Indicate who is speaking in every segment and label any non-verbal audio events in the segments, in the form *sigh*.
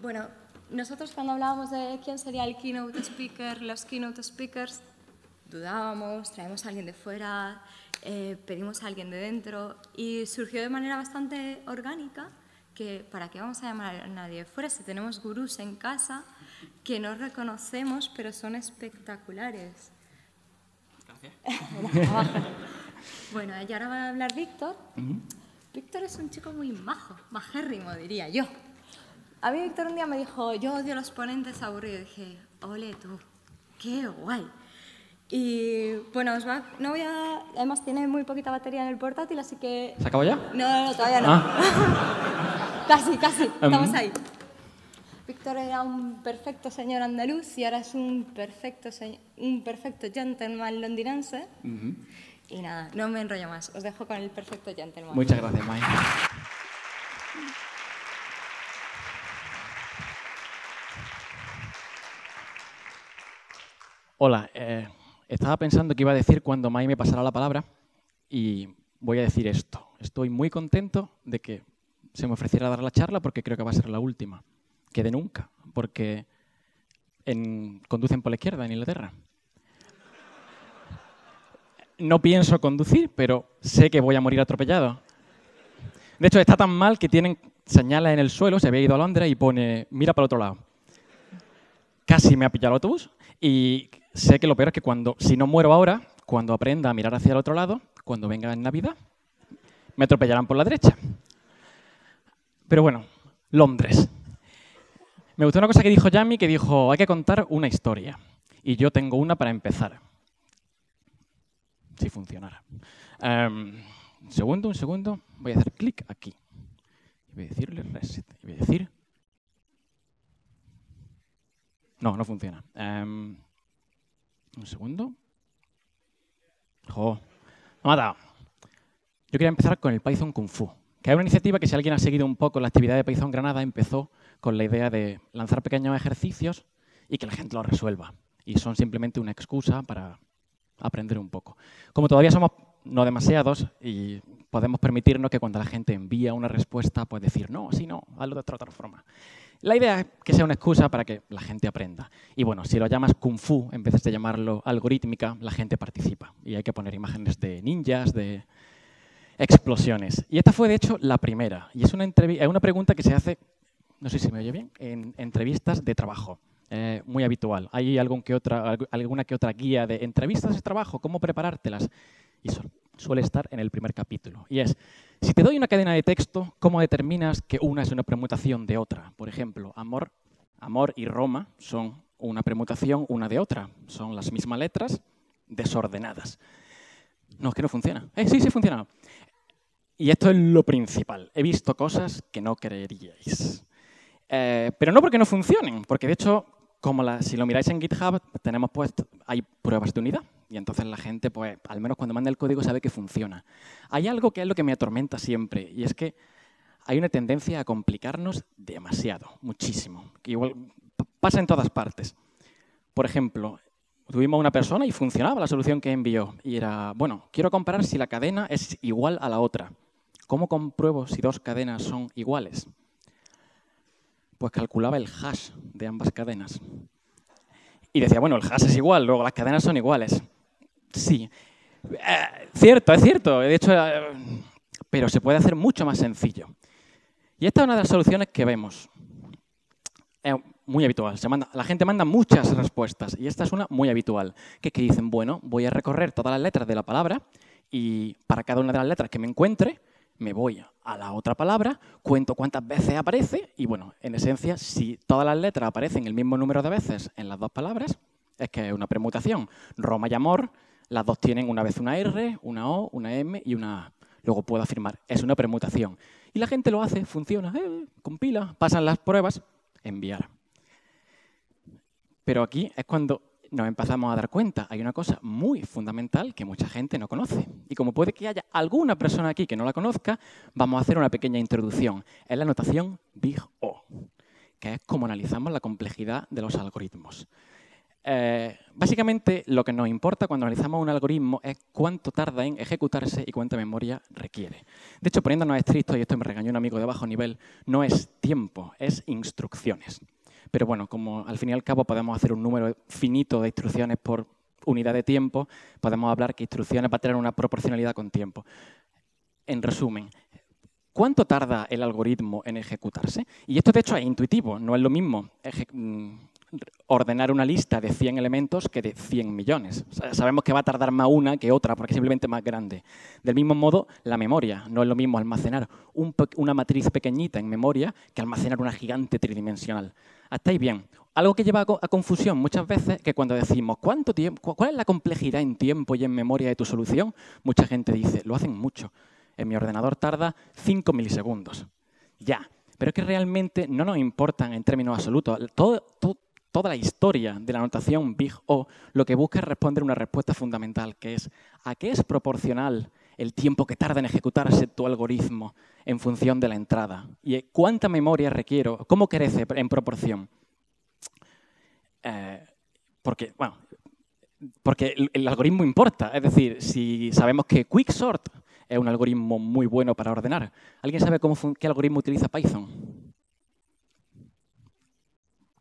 Speaker 1: Bueno, nosotros cuando hablábamos de quién sería el keynote speaker, los keynote speakers, dudábamos, traemos a alguien de fuera, eh, pedimos a alguien de dentro y surgió de manera bastante orgánica que para qué vamos a llamar a nadie de fuera si tenemos gurús en casa que no reconocemos pero son espectaculares.
Speaker 2: Gracias. *laughs*
Speaker 1: bueno, y ahora va a hablar Víctor. Víctor es un chico muy majo, majérrimo diría yo. A mí Víctor un día me dijo, yo odio los ponentes aburridos. Y dije, ole tú, qué guay. Y bueno, os va, no voy a... Además tiene muy poquita batería en el portátil, así que...
Speaker 2: ¿Se acabó ya?
Speaker 1: No, no, todavía no.
Speaker 2: Ah. *laughs*
Speaker 1: casi, casi, estamos
Speaker 2: Em.
Speaker 1: ahí. Víctor era un perfecto señor andaluz y ahora es un perfecto, un perfecto gentleman londinense. Y nada, no me enrollo más, os dejo con el perfecto gentleman.
Speaker 2: Muchas gracias, Mai. Hola, eh, estaba pensando que iba a decir cuando Mai me pasara la palabra y voy a decir esto. Estoy muy contento de que se me ofreciera dar la charla porque creo que va a ser la última, que de nunca, porque en- conducen por la izquierda en Inglaterra. No pienso conducir, pero sé que voy a morir atropellado. De hecho, está tan mal que tienen señales en el suelo, se había ido a Londres y pone, mira para el otro lado. Casi me ha pillado el autobús y sé que lo peor es que cuando, si no muero ahora, cuando aprenda a mirar hacia el otro lado, cuando venga en Navidad, me atropellarán por la derecha. Pero bueno, Londres. Me gustó una cosa que dijo Yami, que dijo, hay que contar una historia. Y yo tengo una para empezar. Si funcionara. Em, un segundo, un segundo. Voy a hacer clic aquí. Y voy a decirle reset. Y voy a decir... No, no funciona. Em, un segundo. Jo, me ha matado. Yo quería empezar con el Python Kung Fu, que es una iniciativa que si alguien ha seguido un poco la actividad de Python Granada, empezó con la idea de lanzar pequeños ejercicios y que la gente los resuelva. Y son simplemente una excusa para aprender un poco. Como todavía somos no demasiados y podemos permitirnos que cuando la gente envía una respuesta, pues decir, no, así no, hazlo de otra, otra forma. La idea es que sea una excusa para que la gente aprenda. Y bueno, si lo llamas kung fu en vez de llamarlo algorítmica, la gente participa. Y hay que poner imágenes de ninjas, de explosiones. Y esta fue, de hecho, la primera. Y es una, pregunta que se hace, no sé si me oye bien, en entrevistas de trabajo. Eh, muy habitual. Hay alguna que otra guía de entrevistas de trabajo, cómo preparártelas. Y su- suele estar en el primer capítulo. Y es, si te doy una cadena de texto, ¿cómo determinas que una es una permutación de otra? Por ejemplo, amor, amor y Roma son una permutación una de otra. Son las mismas letras desordenadas. No, es que no funciona. Eh, sí, sí funciona. Y esto es lo principal. He visto cosas que no creeríais. Eh, pero no porque no funcionen, porque de hecho, como la- si lo miráis en GitHub, tenemos puesto, hay pruebas de unidad. Y entonces la gente, pues, al menos cuando manda el código, sabe que funciona. Hay algo que es lo que me atormenta siempre, y es que hay una tendencia a complicarnos demasiado, muchísimo. Pasa en todas partes. Por ejemplo, tuvimos una persona y funcionaba la solución que envió. Y era, bueno, quiero comparar si la cadena es igual a la otra. ¿Cómo compruebo si dos cadenas son iguales? Pues calculaba el hash de ambas cadenas. Y decía, bueno, el hash es igual, luego las cadenas son iguales. Sí. Eh, cierto, es cierto. De hecho, eh, pero se puede hacer mucho más sencillo. Y esta es una de las soluciones que vemos. Es muy habitual. La gente manda muchas respuestas y esta es una muy habitual. Que que dicen, bueno, voy a recorrer todas las letras de la palabra y para cada una de las letras que me encuentre, me voy a la otra palabra, cuento cuántas veces aparece y, bueno, en esencia, si todas las letras aparecen el mismo número de veces en las dos palabras, es que es una permutación. Roma y amor, las dos tienen una vez una R, una O, una M y una A. Luego puedo afirmar, es una permutación. Y la gente lo hace, funciona, eh, compila, pasan las pruebas, enviar. Pero aquí es cuando nos empezamos a dar cuenta. Hay una cosa muy fundamental que mucha gente no conoce. Y como puede que haya alguna persona aquí que no la conozca, vamos a hacer una pequeña introducción. Es la notación Big O, que es como analizamos la complejidad de los algoritmos. Eh, básicamente, lo que nos importa cuando analizamos un algoritmo es cuánto tarda en ejecutarse y cuánta memoria requiere. De hecho, poniéndonos estrictos, y esto me regañó un amigo de bajo nivel, no es tiempo, es instrucciones. Pero bueno, como al fin y al cabo podemos hacer un número finito de instrucciones por unidad de tiempo, podemos hablar que instrucciones va a tener una proporcionalidad con tiempo. En resumen, ¿cuánto tarda el algoritmo en ejecutarse? Y esto de hecho es intuitivo, no es lo mismo mm, ordenar una lista de 100 elementos que de 100 millones. sabemos que va a tardar más una que otra porque es simplemente más grande. Del mismo modo, la memoria. No es lo mismo almacenar una matriz pequeñita en memoria que almacenar una gigante tridimensional. Hasta ahí bien. Algo que lleva a confusión muchas veces que cuando decimos ¿cuánto tiempo, ¿cuál es la complejidad en tiempo y en memoria de tu solución? Mucha gente dice, lo hacen mucho. En mi ordenador tarda 5 milisegundos. Ya, pero es que realmente no nos importan en términos absolutos. Todo, toda la historia de la notación Big O lo que busca es responder una respuesta fundamental, que es ¿a qué es proporcional el tiempo que tarda en ejecutarse tu algoritmo en función de la entrada? ¿Y cuánta memoria requiero? ¿Cómo crece en proporción? Eh, porque, bueno, porque el, algoritmo importa. Es decir, si sabemos que Quicksort es un algoritmo muy bueno para ordenar, ¿alguien sabe cómo, qué algoritmo utiliza Python?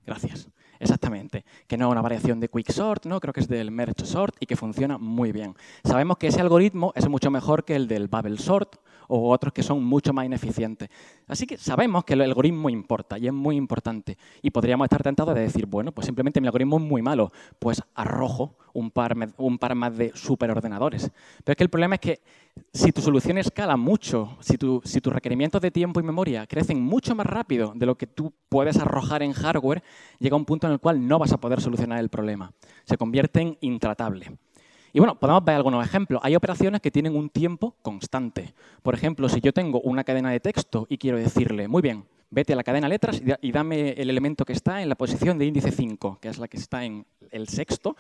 Speaker 2: Gracias. Exactamente, que no es una variación de quicksort, ¿no? creo que es del merge sort y que funciona muy bien. Sabemos que ese algoritmo es mucho mejor que el del bubble sort o otros que son mucho más ineficientes. Así que sabemos que el algoritmo importa y es muy importante. Y podríamos estar tentados de decir, bueno, pues simplemente mi algoritmo es muy malo, pues arrojo un par, un par más de superordenadores. Pero es que el problema es que si tu solución escala mucho, si, si tus requerimientos de tiempo y memoria crecen mucho más rápido de lo que tú puedes arrojar en hardware, llega un punto en el cual no vas a poder solucionar el problema. Se convierte en intratable. Y bueno, podemos ver algunos ejemplos. Hay operaciones que tienen un tiempo constante. Por ejemplo, si yo tengo una cadena de texto y quiero decirle, muy bien, vete a la cadena letras y dame el elemento que está en la posición de índice 5, que es la que está en el sexto,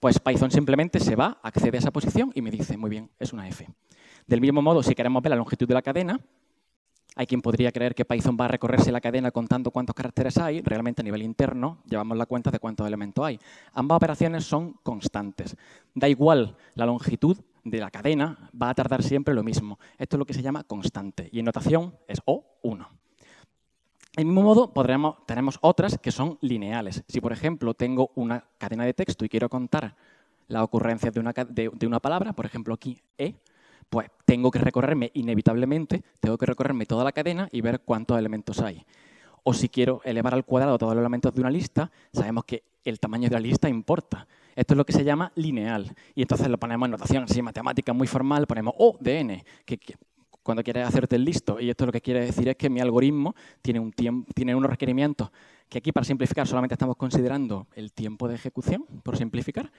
Speaker 2: pues Python simplemente se va, accede a esa posición y me dice, muy bien, es una F. Del mismo modo, si queremos ver la longitud de la cadena, hay quien podría creer que Python va a recorrerse la cadena contando cuántos caracteres hay. Realmente a nivel interno llevamos la cuenta de cuántos elementos hay. Ambas operaciones son constantes. Da igual la longitud de la cadena, va a tardar siempre lo mismo. Esto es lo que se llama constante. Y en notación es O1. Del mismo modo, tenemos otras que son lineales. Si, por ejemplo, tengo una cadena de texto y quiero contar la ocurrencia de una, de una palabra, por ejemplo aquí E, pues tengo que recorrerme inevitablemente, tengo que recorrerme toda la cadena y ver cuántos elementos hay. O si quiero elevar al cuadrado todos los elementos de una lista, sabemos que el tamaño de la lista importa. Esto es lo que se llama lineal. Y entonces lo ponemos en notación así matemática muy formal, ponemos O de n, que, cuando quieres hacerte listo. Y esto lo que quiere decir es que mi algoritmo tiene, un tiene unos requerimientos que aquí para simplificar solamente estamos considerando el tiempo de ejecución, por simplificar,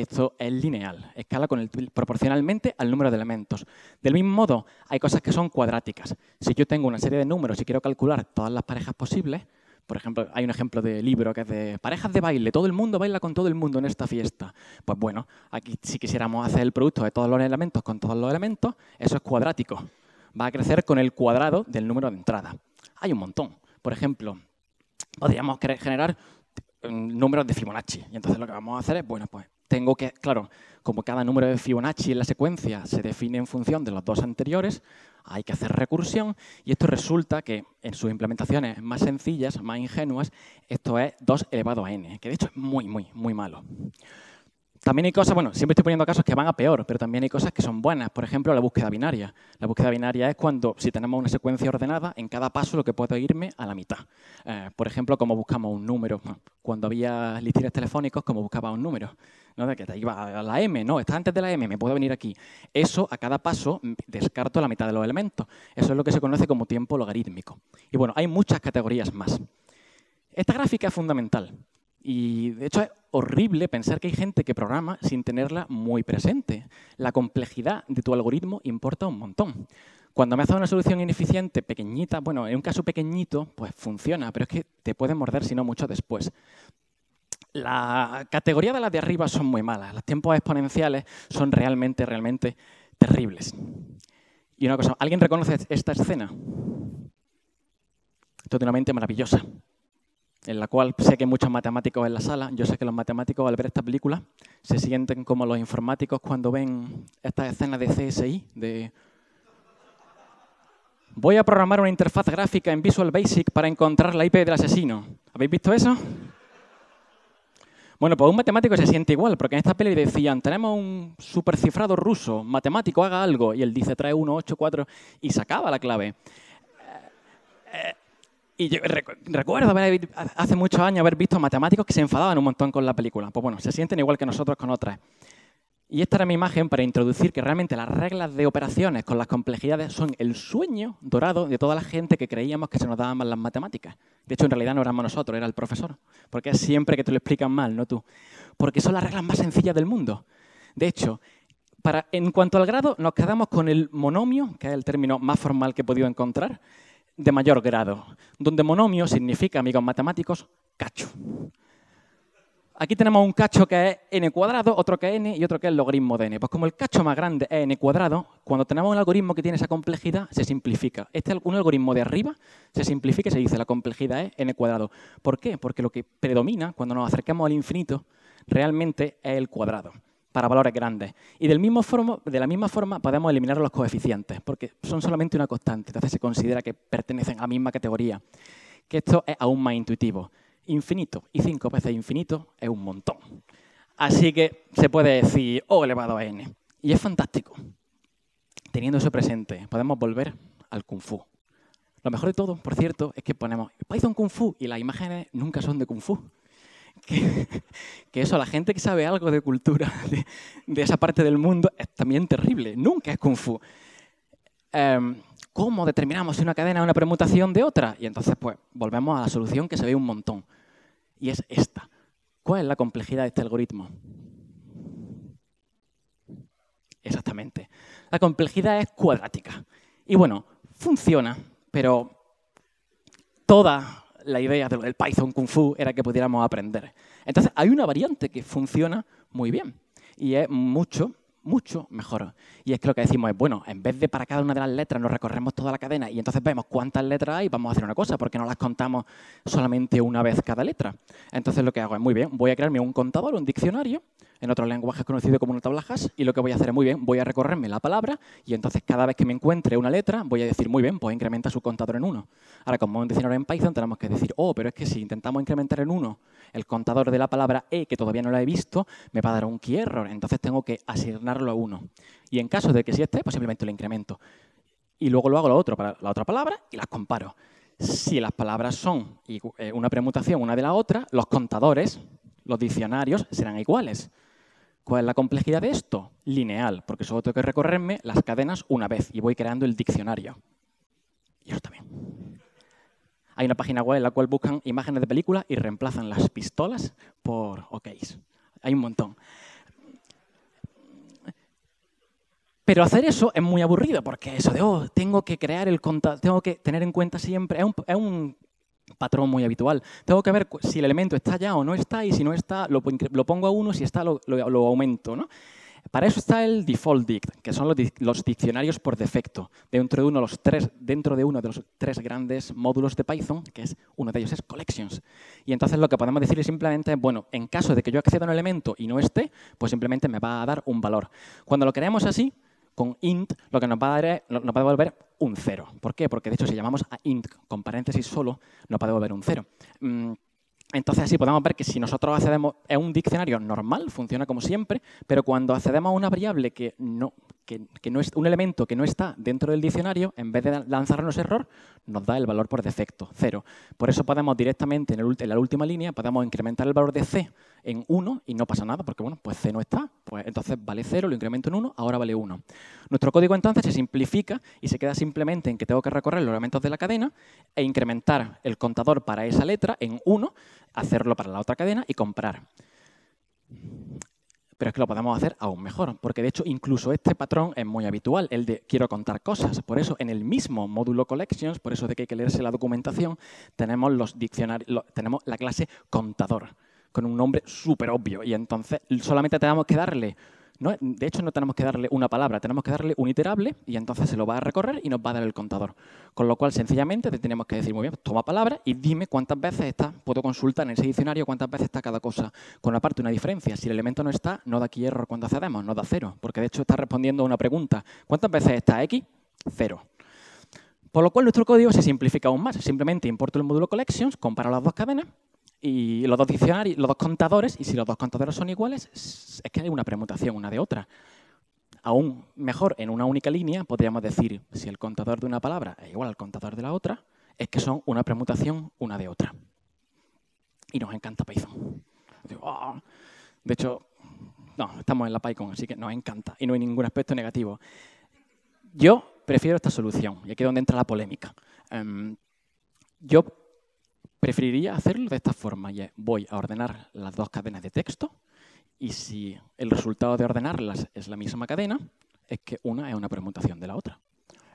Speaker 2: esto es lineal, escala proporcionalmente al número de elementos. Del mismo modo, hay cosas que son cuadráticas. Si yo tengo una serie de números y quiero calcular todas las parejas posibles, por ejemplo, hay un ejemplo de libro que es de parejas de baile, todo el mundo baila con todo el mundo en esta fiesta. Pues bueno, aquí si quisiéramos hacer el producto de todos los elementos con todos los elementos, eso es cuadrático. Va a crecer con el cuadrado del número de entrada. Hay un montón. Por ejemplo, podríamos generar mm, números de Fibonacci. Y entonces lo que vamos a hacer es, bueno, pues tengo que, claro, como cada número de Fibonacci en la secuencia se define en función de los dos anteriores, hay que hacer recursión y esto resulta que en sus implementaciones más sencillas, más ingenuas, esto es 2 elevado a n, que de hecho es muy, muy, muy malo. También hay cosas, bueno, siempre estoy poniendo casos que van a peor, pero también hay cosas que son buenas. Por ejemplo, la búsqueda binaria. La búsqueda binaria es cuando, si tenemos una secuencia ordenada, en cada paso lo que puedo irme a la mitad. Eh, por ejemplo, como buscamos un número. Cuando había listines telefónicos, como buscaba un número. ¿no? De que te iba a la M, no, está antes de la M, me puedo venir aquí. Eso, a cada paso, descarto la mitad de los elementos. Eso es lo que se conoce como tiempo logarítmico. Y bueno, hay muchas categorías más. Esta gráfica es fundamental. Y de hecho es horrible pensar que hay gente que programa sin tenerla muy presente. La complejidad de tu algoritmo importa un montón. Cuando me haces una solución ineficiente, pequeñita, bueno, en un caso pequeñito, pues funciona, pero es que te puede morder si no mucho después. La categoría de las de arriba son muy malas. Los tiempos exponenciales son realmente, realmente terribles. Y una cosa, ¿alguien reconoce esta escena? Totalmente maravillosa. En la cual sé que hay muchos matemáticos en la sala. Yo sé que los matemáticos al ver esta película se sienten como los informáticos cuando ven estas escenas de CSI, de voy a programar una interfaz gráfica en Visual Basic para encontrar la IP del asesino. ¿Habéis visto eso? Bueno, pues un matemático se siente igual, porque en esta peli decían, tenemos un supercifrado ruso, matemático, haga algo, y él dice, trae 1, 8, 4, y sacaba la clave. Eh, y yo recuerdo haber, hace muchos años haber visto matemáticos que se enfadaban un montón con la película. Pues bueno, se sienten igual que nosotros con otras. Y esta era mi imagen para introducir que realmente las reglas de operaciones con las complejidades son el sueño dorado de toda la gente que creíamos que se nos daban mal las matemáticas. De hecho, en realidad no éramos nosotros, era el profesor. Porque es siempre que te lo explican mal, no tú. Porque son las reglas más sencillas del mundo. De hecho, para, en cuanto al grado, nos quedamos con el monomio, que es el término más formal que he podido encontrar, de mayor grado, donde monomio significa, amigos matemáticos, cacho. Aquí tenemos un cacho que es n cuadrado, otro que es n y otro que es el logaritmo de n. Pues como el cacho más grande es n cuadrado, cuando tenemos un algoritmo que tiene esa complejidad, se simplifica. Este un algoritmo de arriba se simplifica y se dice la complejidad es n cuadrado. ¿Por qué? Porque lo que predomina cuando nos acercamos al infinito realmente es el cuadrado para valores grandes. Y del mismo de la misma forma podemos eliminar los coeficientes, porque son solamente una constante, entonces se considera que pertenecen a la misma categoría. Que esto es aún más intuitivo infinito y 5 veces infinito es un montón. Así que se puede decir O elevado a n. Y es fantástico. Teniendo eso presente, podemos volver al Kung Fu. Lo mejor de todo, por cierto, es que ponemos Python Kung Fu y las imágenes nunca son de Kung Fu. *laughs* Que, eso, la gente que sabe algo de cultura *laughs* de, esa parte del mundo es también terrible. Nunca es Kung Fu. Em, ¿Cómo determinamos si una cadena es una permutación de otra? Y entonces, pues, volvemos a la solución que se ve un montón y es esta. ¿Cuál es la complejidad de este algoritmo? Exactamente. La complejidad es cuadrática. Y bueno, funciona, pero toda la idea del Python Kung Fu era que pudiéramos aprender. Entonces, hay una variante que funciona muy bien y es mucho mucho mejor. Y es que lo que decimos es, bueno, en vez de para cada una de las letras nos recorremos toda la cadena y entonces vemos cuántas letras hay, vamos a hacer una cosa, porque no las contamos solamente una vez cada letra. Entonces lo que hago es, muy bien, voy a crearme un contador, un diccionario, en otros lenguajes conocido como una tabla hash, y lo que voy a hacer es, muy bien, voy a recorrerme la palabra y entonces cada vez que me encuentre una letra voy a decir, muy bien, pues incrementa su contador en uno. Ahora, como un diccionario en Python, tenemos que decir, oh, pero es que si intentamos incrementar en uno el contador de la palabra e, que todavía no lo he visto, me va a dar un key error, entonces tengo que asignarlo a. Y en caso de que sí esté, pues simplemente lo incremento. Y luego lo hago lo otro para la otra palabra y las comparo. Si las palabras son eh, una permutación una de la otra, los contadores, los diccionarios, serán iguales. ¿Cuál es la complejidad de esto? Lineal, porque solo tengo que recorrerme las cadenas una vez y voy creando el diccionario. Y eso también. Hay una página web en la cual buscan imágenes de películas y reemplazan las pistolas por OKs. Hay un montón. Pero hacer eso es muy aburrido, porque eso de, oh, tengo que crear el contador, tengo que tener en cuenta siempre, es un patrón muy habitual. Tengo que ver si el elemento está ya o no está y si no está lo, pongo a uno, si está lo, aumento. ¿no? Para eso está el default dict, que son los, diccionarios por defecto, dentro de, uno los tres, dentro de uno de los tres grandes módulos de Python, que es uno de ellos es collections. Y entonces lo que podemos decir es simplemente, bueno, en caso de que yo acceda a un elemento y no esté, pues simplemente me va a dar un valor. Cuando lo creamos así, con int, lo que nos va a, dar, nos va a devolver un 0. ¿Por qué? Porque de hecho si llamamos a int con paréntesis solo, nos va a devolver un 0 entonces así podemos ver que si nosotros accedemos a un diccionario normal, funciona como siempre, pero cuando accedemos a una variable que no, que, no es un elemento que no está dentro del diccionario, en vez de lanzarnos error, nos da el valor por defecto, cero. Por eso podemos directamente en, en la última línea, podemos incrementar el valor de c en 1 y no pasa nada, porque bueno, pues c no está, pues entonces vale 0, lo incremento en 1, ahora vale 1. Nuestro código entonces se simplifica y se queda simplemente en que tengo que recorrer los elementos de la cadena e incrementar el contador para esa letra en 1, hacerlo para la otra cadena y comprar. Pero es que lo podemos hacer aún mejor, porque de hecho incluso este patrón es muy habitual, el de quiero contar cosas. Por eso en el mismo módulo collections, por eso de que hay que leerse la documentación, tenemos, los diccionarios, tenemos la clase contador, con un nombre súper obvio. Y entonces solamente tenemos que darle de hecho, no tenemos que darle una palabra, tenemos que darle un iterable y entonces se lo va a recorrer y nos va a dar el contador. Con lo cual, sencillamente, te tenemos que decir, muy bien, toma palabra y dime cuántas veces está, puedo consultar en ese diccionario cuántas veces está cada cosa. Con aparte una diferencia, si el elemento no está, no da aquí error cuando accedemos, no da cero, porque de hecho está respondiendo a una pregunta. ¿Cuántas veces está X? Cero. Por lo cual nuestro código se simplifica aún más. Simplemente importo el módulo collections, comparo las dos cadenas y los dos diccionarios, los dos contadores, y si los dos contadores son iguales, es que hay una permutación una de otra. Aún mejor, en una única línea, podríamos decir, si el contador de una palabra es igual al contador de la otra, es que son una permutación una de otra. Y nos encanta Python. Ah". De hecho, no, estamos en la PyCon, así que nos encanta y no hay ningún aspecto negativo. Yo prefiero esta solución, y aquí es donde entra la polémica. Em, yo preferiría hacerlo de esta forma, y voy a ordenar las dos cadenas de texto, y si el resultado de ordenarlas es la misma cadena, es que una es una permutación de la otra.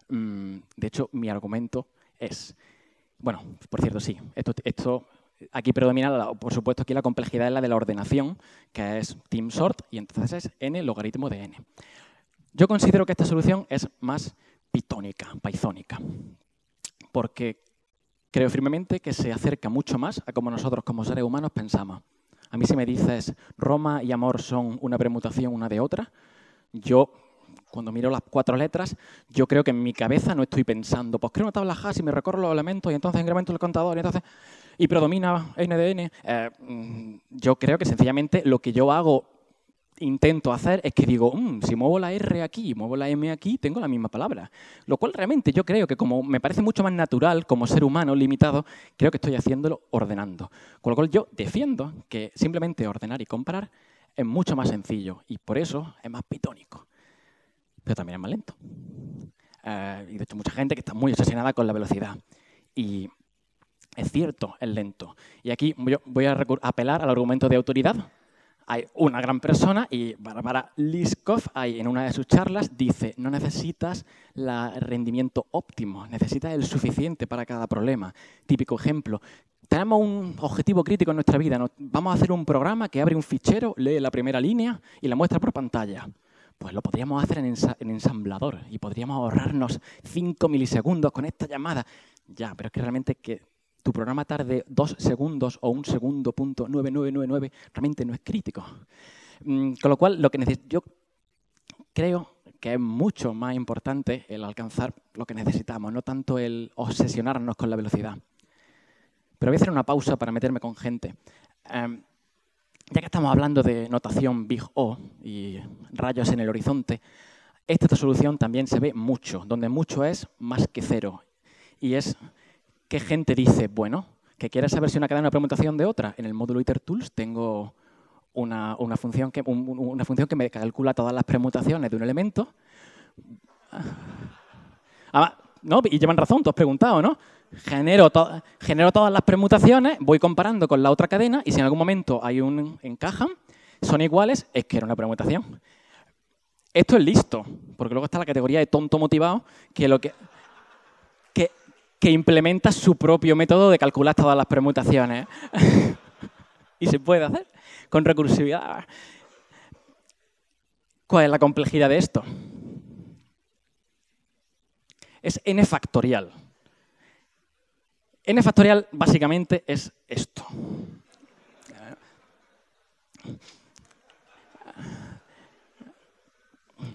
Speaker 2: Mm, de hecho, mi argumento es, bueno, por cierto, sí, esto, aquí predomina, por supuesto, aquí la complejidad es la de la ordenación, que es team sort, y entonces es n logaritmo de n. Yo considero que esta solución es más pitónica, pythónica, porque creo firmemente que se acerca mucho más a como nosotros como seres humanos pensamos. A mí si me dices Roma y amor son una permutación una de otra, yo cuando miro las cuatro letras, yo creo que en mi cabeza no estoy pensando, pues creo una tabla hash y me recorro los elementos y entonces incremento el contador y entonces y predomina n de n. Eh, mm, yo creo que sencillamente lo que yo hago intento hacer es que digo, mm, si muevo la R aquí y muevo la M aquí, tengo la misma palabra. Lo cual realmente yo creo que como me parece mucho más natural como ser humano limitado, creo que estoy haciéndolo ordenando. Con lo cual yo defiendo que simplemente ordenar y comparar es mucho más sencillo y por eso es más pitónico. Pero también es más lento. Eh, y de hecho mucha gente que está muy obsesionada con la velocidad. Y es cierto, es lento. Y aquí voy a apelar al argumento de autoridad, hay una gran persona y Barbara Liskov, en una de sus charlas, dice, no necesitas el rendimiento óptimo, necesitas el suficiente para cada problema. Típico ejemplo, tenemos un objetivo crítico en nuestra vida, vamos a hacer un programa que abre un fichero, lee la primera línea y la muestra por pantalla. Pues lo podríamos hacer en, en ensamblador y podríamos ahorrarnos 5 milisegundos con esta llamada. Ya, pero es que realmente que tu programa tarde dos segundos o un segundo punto 9999 realmente no es crítico. Mm, con lo cual, lo que yo creo que es mucho más importante el alcanzar lo que necesitamos, no tanto el obsesionarnos con la velocidad. Pero voy a hacer una pausa para meterme con gente. Em, ya que estamos hablando de notación Big O y rayos en el horizonte, esta solución también se ve mucho, donde mucho es más que cero. Y es ¿Qué gente dice, bueno, que quiere saber si una cadena es una permutación de otra? En el módulo IterTools tengo una, función que, me calcula todas las permutaciones de un elemento. Ah, no, y llevan razón, tú has preguntado, ¿no? Genero, genero todas las permutaciones, voy comparando con la otra cadena y si en algún momento hay un encajan, son iguales, es que era una permutación. Esto es listo, porque luego está la categoría de tonto motivado, que lo que, que implementa su propio método de calcular todas las permutaciones. *laughs* y se puede hacer con recursividad. ¿Cuál es la complejidad de esto? Es n factorial. n factorial básicamente es esto.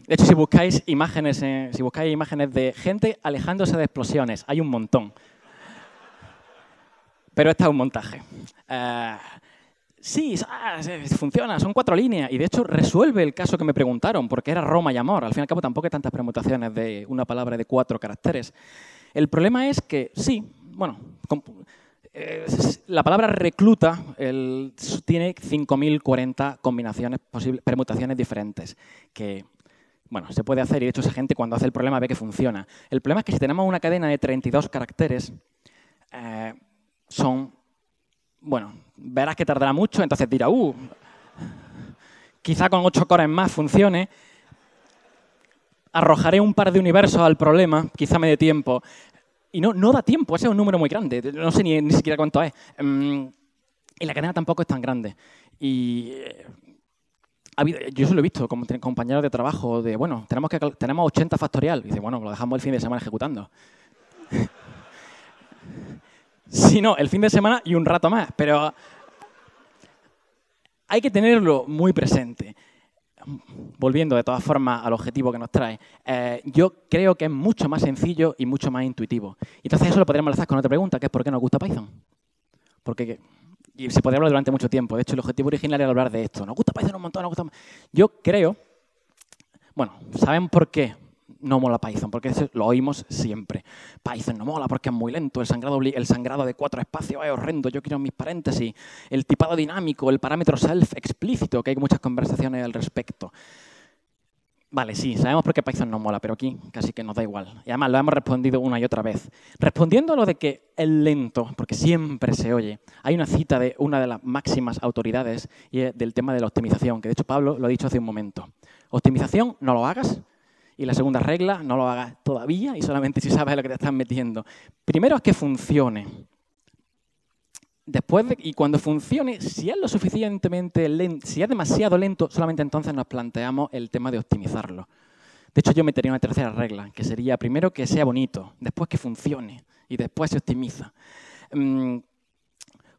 Speaker 2: De hecho, si buscáis imágenes, eh, si buscáis imágenes de gente alejándose de explosiones, hay un montón. Pero este es un montaje. Eh, sí, ah, funciona, son cuatro líneas. Y de hecho resuelve el caso que me preguntaron, porque era Roma y amor. Al fin y al cabo tampoco hay tantas permutaciones de una palabra de cuatro caracteres. El problema es que, sí, bueno, eh, la palabra recluta tiene 5.040 combinaciones posibles, permutaciones diferentes, que bueno, se puede hacer y de hecho esa gente cuando hace el problema ve que funciona. El problema es que si tenemos una cadena de 32 caracteres, eh, son, bueno, verás que tardará mucho, entonces dirá, uh, quizá con 8 cores más funcione, arrojaré un par de universos al problema, quizá me dé tiempo. Y no, no da tiempo, ese es un número muy grande, no sé ni, ni siquiera cuánto es. Mm, y la cadena tampoco es tan grande. Y yo se lo he visto como compañeros de trabajo de, bueno, tenemos, que, tenemos 80 factorial. Dice, bueno, lo dejamos el fin de semana ejecutando. *laughs* si no, el fin de semana y un rato más, pero hay que tenerlo muy presente. Volviendo de todas formas al objetivo que nos trae, eh, yo creo que es mucho más sencillo y mucho más intuitivo. Entonces eso lo podríamos enlazar con otra pregunta, que es ¿por qué nos gusta Python? Porque y se podría hablar durante mucho tiempo. De hecho, el objetivo original era hablar de esto. Nos gusta Python un montón, nos gusta... Yo creo, bueno, ¿saben por qué no mola Python? Porque lo oímos siempre. Python no mola porque es muy lento, el sangrado, el sangrado de cuatro espacios es horrendo, yo quiero mis paréntesis, el tipado dinámico, el parámetro self explícito, que hay muchas conversaciones al respecto. Vale, sí, sabemos por qué Python no mola, pero aquí casi que nos da igual. Y además lo hemos respondido una y otra vez. Respondiendo a lo de que es lento, porque siempre se oye, hay una cita de una de las máximas autoridades y es del tema de la optimización, que de hecho Pablo lo ha dicho hace un momento. Optimización, no lo hagas. Y la segunda regla, no lo hagas todavía y solamente si sabes lo que te estás metiendo. Primero es que funcione. Después y cuando funcione, si es lo suficientemente lento, si es demasiado lento, solamente entonces nos planteamos el tema de optimizarlo. De hecho, yo metería una tercera regla, que sería primero que sea bonito, después que funcione y después se optimiza. Mm,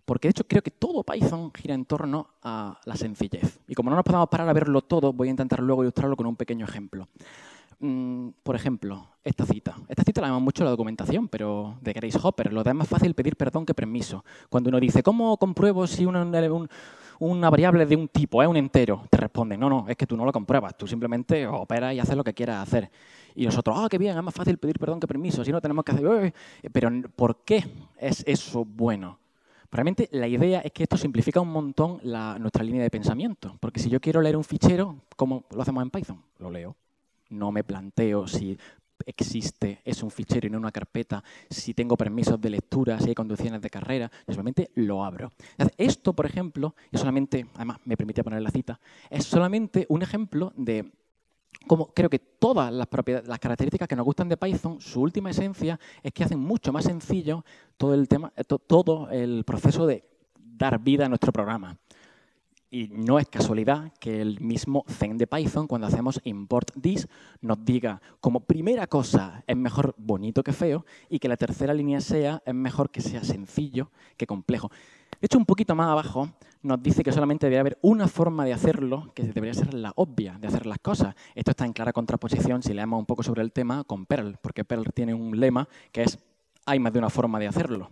Speaker 2: porque de hecho creo que todo Python gira en torno a la sencillez. Y como no nos podemos parar a verlo todo, voy a intentar luego ilustrarlo con un pequeño ejemplo. Mm, por ejemplo, esta cita. Esta cita la llamamos mucho la documentación, pero de Grace Hopper. Lo da más fácil pedir perdón que permiso. Cuando uno dice, ¿cómo compruebo si una, una variable de un tipo es un entero? Te responde, no, no, es que tú no lo compruebas. Tú simplemente operas y haces lo que quieras hacer. Y nosotros, ah, qué bien, es más fácil pedir perdón que permiso. Si no, tenemos que hacer... Pero ¿por qué es eso bueno? Realmente la idea es que esto simplifica un montón nuestra línea de pensamiento. Porque si yo quiero leer un fichero, ¿cómo lo hacemos en Python? Lo leo no me planteo si existe, es un fichero y no una carpeta, si tengo permisos de lectura, si hay conducciones de carrera, yo solamente lo abro. Esto, por ejemplo, y solamente, además me permite poner la cita, es solamente un ejemplo de cómo creo que todas las, las características que nos gustan de Python, su última esencia es que hacen mucho más sencillo todo el, tema, todo el proceso de dar vida a nuestro programa. Y no es casualidad que el mismo Zen de Python, cuando hacemos import this, nos diga como primera cosa es mejor bonito que feo y que la tercera línea sea es mejor que sea sencillo que complejo. De hecho, un poquito más abajo nos dice que solamente debería haber una forma de hacerlo, que debería ser la obvia de hacer las cosas. Esto está en clara contraposición, si leemos un poco sobre el tema, con Perl, porque Perl tiene un lema que es hay más de una forma de hacerlo.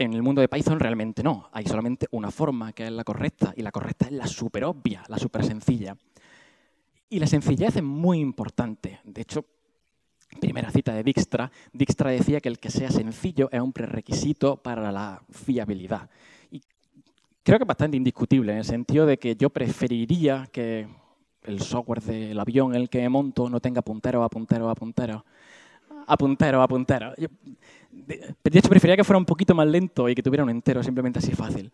Speaker 2: En el mundo de Python realmente no, hay solamente una forma que es la correcta y la correcta es la súper obvia, la súper sencilla. Y la sencillez es muy importante. De hecho, primera cita de Dijkstra, Dijkstra decía que el que sea sencillo es un prerequisito para la fiabilidad. Y creo que es bastante indiscutible en el sentido de que yo preferiría que el software del avión en el que monto no tenga puntero a puntero a puntero a puntero, a puntero. de, hecho, preferiría que fuera un poquito más lento y que tuviera un entero, simplemente así fácil.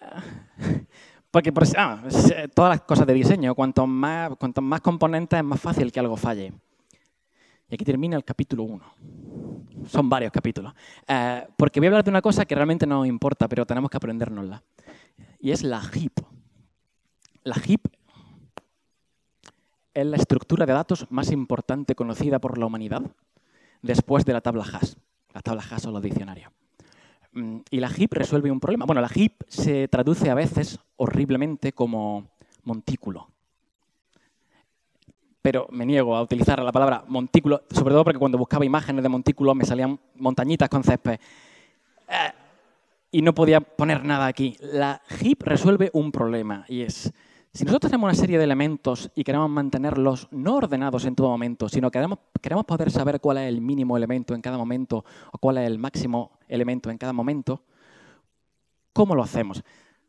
Speaker 2: *laughs* Porque ah, eh, todas las cosas de diseño, cuanto más, cuanto más componentes es más fácil que algo falle. Y aquí termina el capítulo 1. Son varios capítulos. Eh, porque voy a hablar de una cosa que realmente no importa, pero tenemos que aprendérnosla. Y es la heap. La heap es la estructura de datos más importante conocida por la humanidad después de la tabla hash. La tabla hash o los diccionarios. Mm, y la heap resuelve un problema. Bueno, la heap se traduce a veces horriblemente como montículo. Pero me niego a utilizar la palabra montículo, sobre todo porque cuando buscaba imágenes de montículos me salían montañitas con césped. Eh, y no podía poner nada aquí. La heap resuelve un problema y es si nosotros tenemos una serie de elementos y queremos mantenerlos no ordenados en todo momento, sino que queremos, queremos poder saber cuál es el mínimo elemento en cada momento o cuál es el máximo elemento en cada momento, ¿cómo lo hacemos?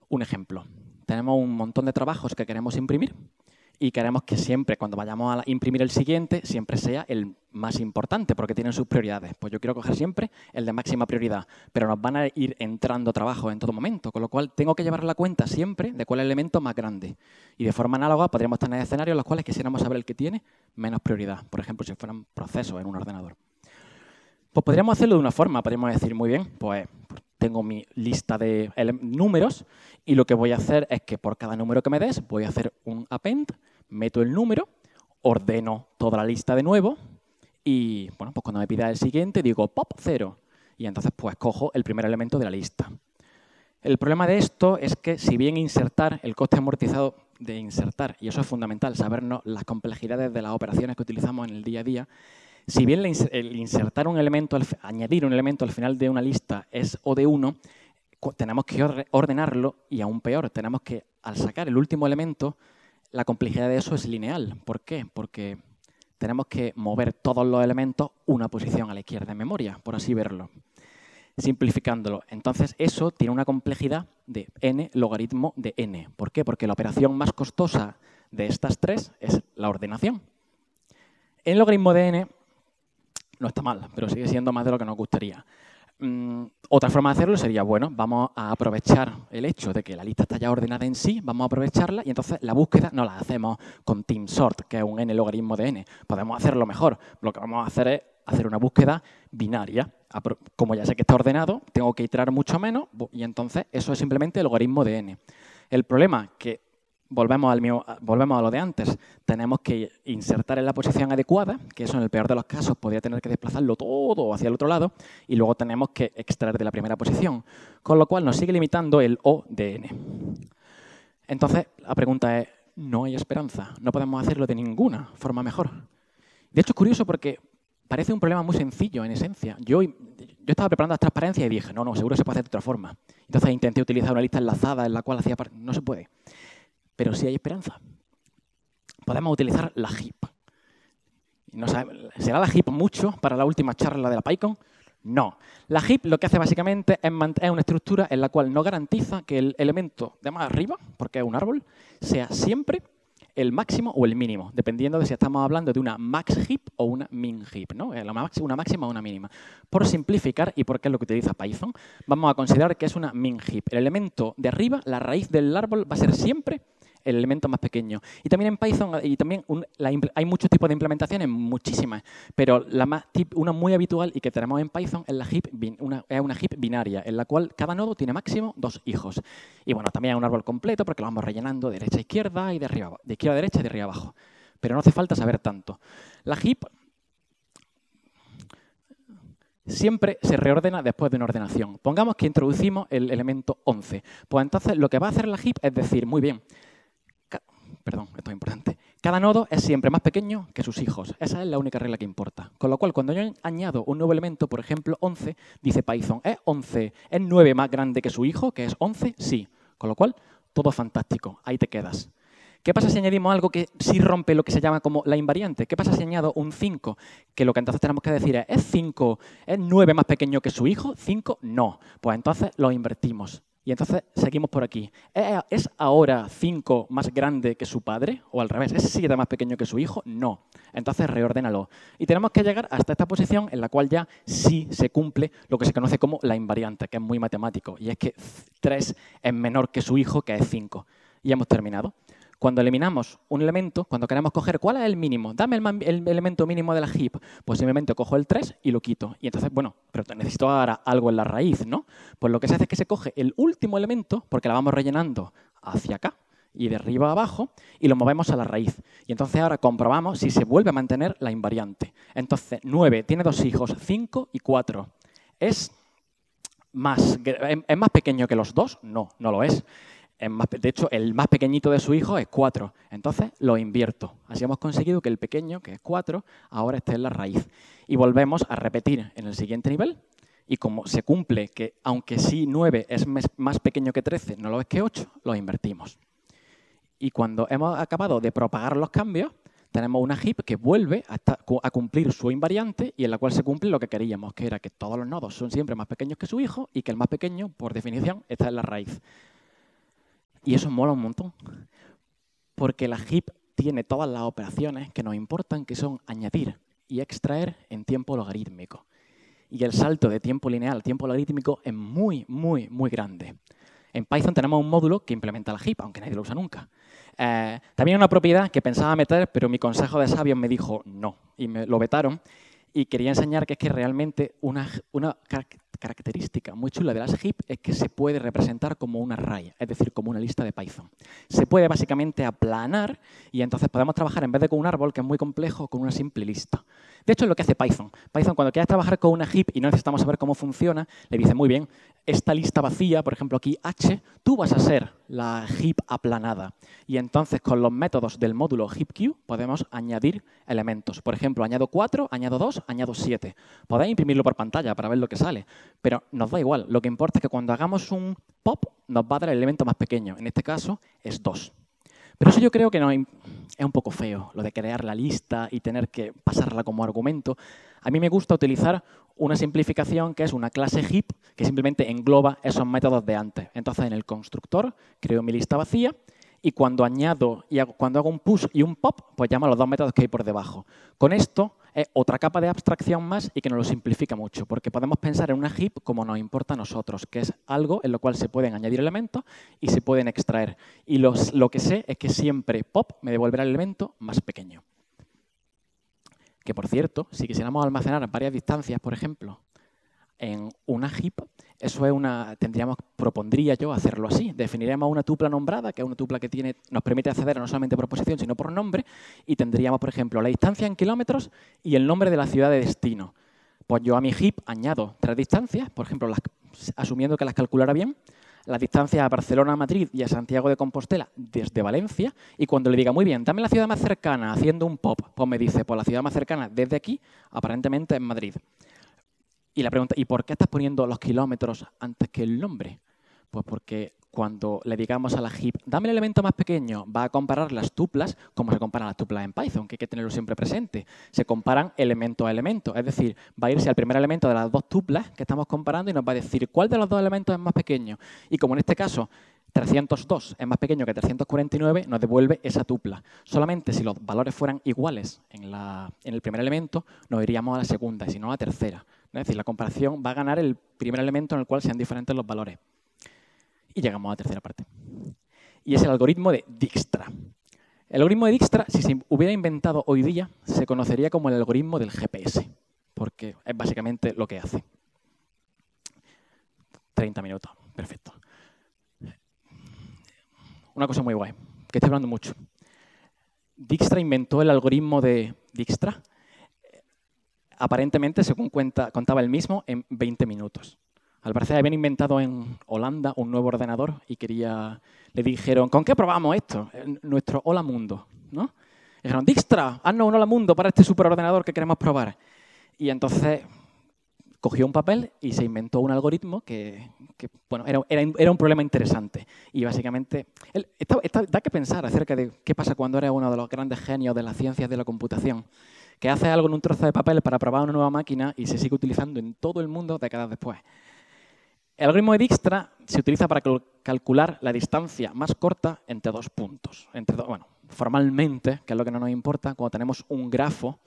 Speaker 2: Un ejemplo. Tenemos un montón de trabajos que queremos imprimir y queremos que siempre, cuando vayamos a imprimir el siguiente, siempre sea el más importante, porque tienen sus prioridades. Pues yo quiero coger siempre el de máxima prioridad, pero nos van a ir entrando trabajos en todo momento, con lo cual tengo que llevar la cuenta siempre de cuál es el elemento más grande. Y de forma análoga podríamos tener escenarios en los cuales quisiéramos saber el que tiene menos prioridad, por ejemplo, si fueran procesos en un ordenador. Pues podríamos hacerlo de una forma, podríamos decir, muy bien, pues tengo mi lista de números y lo que voy a hacer es que por cada número que me des voy a hacer un append, meto el número, ordeno toda la lista de nuevo y bueno, pues cuando me pida el siguiente digo pop 0 y entonces pues cojo el primer elemento de la lista. El problema de esto es que si bien insertar, el coste amortizado de insertar, y eso es fundamental, sabernos las complejidades de las operaciones que utilizamos en el día a día, si bien el insertar un elemento, añadir un elemento al final de una lista es O de 1, tenemos que ordenarlo y aún peor, tenemos que, al sacar el último elemento, la complejidad de eso es lineal. ¿Por qué? Porque tenemos que mover todos los elementos una posición a la izquierda de memoria, por así verlo. Simplificándolo. Entonces, eso tiene una complejidad de n logaritmo de n. ¿Por qué? Porque la operación más costosa de estas tres es la ordenación. El logaritmo de n no está mal, pero sigue siendo más de lo que nos gustaría. Mm, otra forma de hacerlo sería, bueno, vamos a aprovechar el hecho de que la lista está ya ordenada en sí, vamos a aprovecharla y entonces la búsqueda no la hacemos con team sort, que es un n logaritmo de n. Podemos hacerlo mejor. Lo que vamos a hacer es hacer una búsqueda binaria. Como ya sé que está ordenado, tengo que iterar mucho menos y entonces eso es simplemente el logaritmo de n. El problema que volvemos, al volvemos a lo de antes. Tenemos que insertar en la posición adecuada, que eso en el peor de los casos podría tener que desplazarlo todo hacia el otro lado, y luego tenemos que extraer de la primera posición. Con lo cual nos sigue limitando el O de n. Entonces, la pregunta es, no hay esperanza, no podemos hacerlo de ninguna forma mejor. De hecho, es curioso porque parece un problema muy sencillo en esencia. Yo, yo estaba preparando las transparencias y dije, no, no, seguro se puede hacer de otra forma. Entonces intenté utilizar una lista enlazada en la cual hacía... No se puede pero sí hay esperanza. Podemos utilizar la HIP. ¿Será la HIP mucho para la última charla de la PyCon? No. La HIP lo que hace básicamente es, es una estructura en la cual no garantiza que el elemento de más arriba, porque es un árbol, sea siempre el máximo o el mínimo, dependiendo de si estamos hablando de una max heap o una min heap, ¿no? Eh, una máxima o una mínima. Por simplificar, y porque es lo que utiliza Python, vamos a considerar que es una min heap. El elemento de arriba, la raíz del árbol, va a ser siempre el elemento más pequeño. Y también en Python y también hay muchos tipos de implementaciones, muchísimas, pero la más, una muy habitual y que tenemos en Python es la heap, una, es una heap binaria, en la cual cada nodo tiene máximo dos hijos. Y bueno, también hay un árbol completo porque lo vamos rellenando de derecha a izquierda y de, arriba, de izquierda a derecha y de arriba abajo. Pero no hace falta saber tanto. La heap siempre se reordena después de una ordenación. Pongamos que introducimos el elemento 11. Pues entonces lo que va a hacer la heap es decir, muy bien, perdón, esto es importante. Cada nodo es siempre más pequeño que sus hijos. Esa es la única regla que importa. Con lo cual, cuando yo añado un nuevo elemento, por ejemplo, 11, dice Python, ¿es 11, es 9 más grande que su hijo, que es 11? Sí. Con lo cual, todo fantástico. Ahí te quedas. ¿Qué pasa si añadimos algo que sí rompe lo que se llama como la invariante? ¿Qué pasa si añado un 5? Que lo que entonces tenemos que decir es, ¿es 5, es 9 más pequeño que su hijo? 5, no. Pues entonces lo invertimos. Y entonces seguimos por aquí. ¿Es ahora 5 más grande que su padre? ¿O al revés? ¿Es 7 más pequeño que su hijo? No. Entonces reordénalo. Y tenemos que llegar hasta esta posición en la cual ya sí se cumple lo que se conoce como la invariante, que es muy matemático. Y es que 3 es menor que su hijo, que es 5. Y hemos terminado. Cuando eliminamos un elemento, cuando queremos coger cuál es el mínimo, dame el, elemento mínimo de la heap, pues simplemente cojo el 3 y lo quito. Y entonces, bueno, pero necesito ahora algo en la raíz, ¿no? Pues lo que se hace es que se coge el último elemento, porque la vamos rellenando hacia acá y de arriba a abajo, y lo movemos a la raíz. Y entonces ahora comprobamos si se vuelve a mantener la invariante. Entonces, 9 tiene dos hijos, 5 y 4. ¿Es más, ¿Es más pequeño que los dos? No, no lo es de hecho, el más pequeñito de su hijo es 4. Entonces lo invierto. Así hemos conseguido que el pequeño, que es 4, ahora esté en la raíz. Y volvemos a repetir en el siguiente nivel. Y como se cumple que, aunque sí 9 es más pequeño que 13, no lo es que 8, lo invertimos. Y cuando hemos acabado de propagar los cambios, tenemos una heap que vuelve a, cumplir su invariante y en la cual se cumple lo que queríamos, que era que todos los nodos son siempre más pequeños que su hijo y que el más pequeño, por definición, está en la raíz. Y eso mola un montón, porque la heap tiene todas las operaciones que nos importan, que son añadir y extraer en tiempo logarítmico. Y el salto de tiempo lineal a tiempo logarítmico es muy, muy, muy grande. En Python tenemos un módulo que implementa la heap, aunque nadie lo usa nunca. Eh, también una propiedad que pensaba meter, pero mi consejo de sabios me dijo no, y me lo vetaron. Y quería enseñar que es que realmente una, una característica muy chula de las heap es que se puede representar como un array, es decir, como una lista de Python. Se puede básicamente aplanar y entonces podemos trabajar en vez de con un árbol, que es muy complejo, con una simple lista. De hecho, es lo que hace Python. Python, cuando quieres trabajar con una heap y no necesitamos saber cómo funciona, le dice, muy bien, esta lista vacía, por ejemplo aquí h, tú vas a ser la heap aplanada. Y entonces con los métodos del módulo heapQ podemos añadir elementos. Por ejemplo, añado 4, añado 2, añado 7. Podéis imprimirlo por pantalla para ver lo que sale, pero nos da igual. Lo que importa es que cuando hagamos un pop nos va a dar el elemento más pequeño. En este caso es 2. Pero eso yo creo que no, es un poco feo, lo de crear la lista y tener que pasarla como argumento. A mí me gusta utilizar una simplificación que es una clase heap que simplemente engloba esos métodos de antes. Entonces, en el constructor creo mi lista vacía y cuando añado y cuando hago un push y un pop, pues llamo a los dos métodos que hay por debajo. Con esto es otra capa de abstracción más y que nos lo simplifica mucho, porque podemos pensar en una heap como nos importa a nosotros, que es algo en lo cual se pueden añadir elementos y se pueden extraer. Y lo que sé es que siempre pop me devolverá el elemento más pequeño. Que por cierto, si quisiéramos almacenar varias distancias, por ejemplo, en una heap, eso es una, tendríamos, propondría yo hacerlo así. Definiríamos una tupla nombrada, que es una tupla que tiene, nos permite acceder no solamente por posición, sino por nombre, y tendríamos, por ejemplo, la distancia en kilómetros y el nombre de la ciudad de destino. Pues yo a mi heap añado tres distancias, por ejemplo, asumiendo que las calculara bien, la distancia a Barcelona, a Madrid y a Santiago de Compostela desde Valencia, y cuando le diga, muy bien, dame la ciudad más cercana haciendo un pop, pues me dice, pues la ciudad más cercana desde aquí, aparentemente en Madrid. Y la pregunta, ¿y por qué estás poniendo los kilómetros antes que el nombre? Pues porque cuando le digamos a la heap, dame el elemento más pequeño, va a comparar las tuplas como se comparan las tuplas en Python, que hay que tenerlo siempre presente. Se comparan elemento a elemento, es decir, va a irse al primer elemento de las dos tuplas que estamos comparando y nos va a decir cuál de los dos elementos es más pequeño. Y como en este caso 302 es más pequeño que 349, nos devuelve esa tupla. Solamente si los valores fueran iguales en, en el primer elemento, nos iríamos a la segunda, y si no a la tercera. Es decir, la comparación va a ganar el primer elemento en el cual sean diferentes los valores. Y llegamos a la tercera parte. Y es el algoritmo de Dijkstra. El algoritmo de Dijkstra, si se hubiera inventado hoy día, se conocería como el algoritmo del GPS, porque es básicamente lo que hace. 30 minutos, perfecto. Una cosa muy guay, que estoy hablando mucho. Dijkstra inventó el algoritmo de Dijkstra, aparentemente, según cuenta, contaba el mismo, en 20 minutos. Al parecer habían inventado en Holanda un nuevo ordenador y quería, le dijeron, ¿con qué probamos esto? Nuestro Hola Mundo. ¿no? dijeron, Dijkstra, haznos un Hola Mundo para este superordenador que queremos probar. Y entonces cogió un papel y se inventó un algoritmo que, bueno, era, era, un problema interesante. Y básicamente, da que pensar acerca de qué pasa cuando eres uno de los grandes genios de las ciencias de la computación que hace algo en un trozo de papel para probar una nueva máquina y se sigue utilizando en todo el mundo décadas después. El algoritmo de Dijkstra se utiliza para calcular la distancia más corta entre dos puntos. Entre bueno, formalmente, que es lo que no nos importa, cuando tenemos un grafo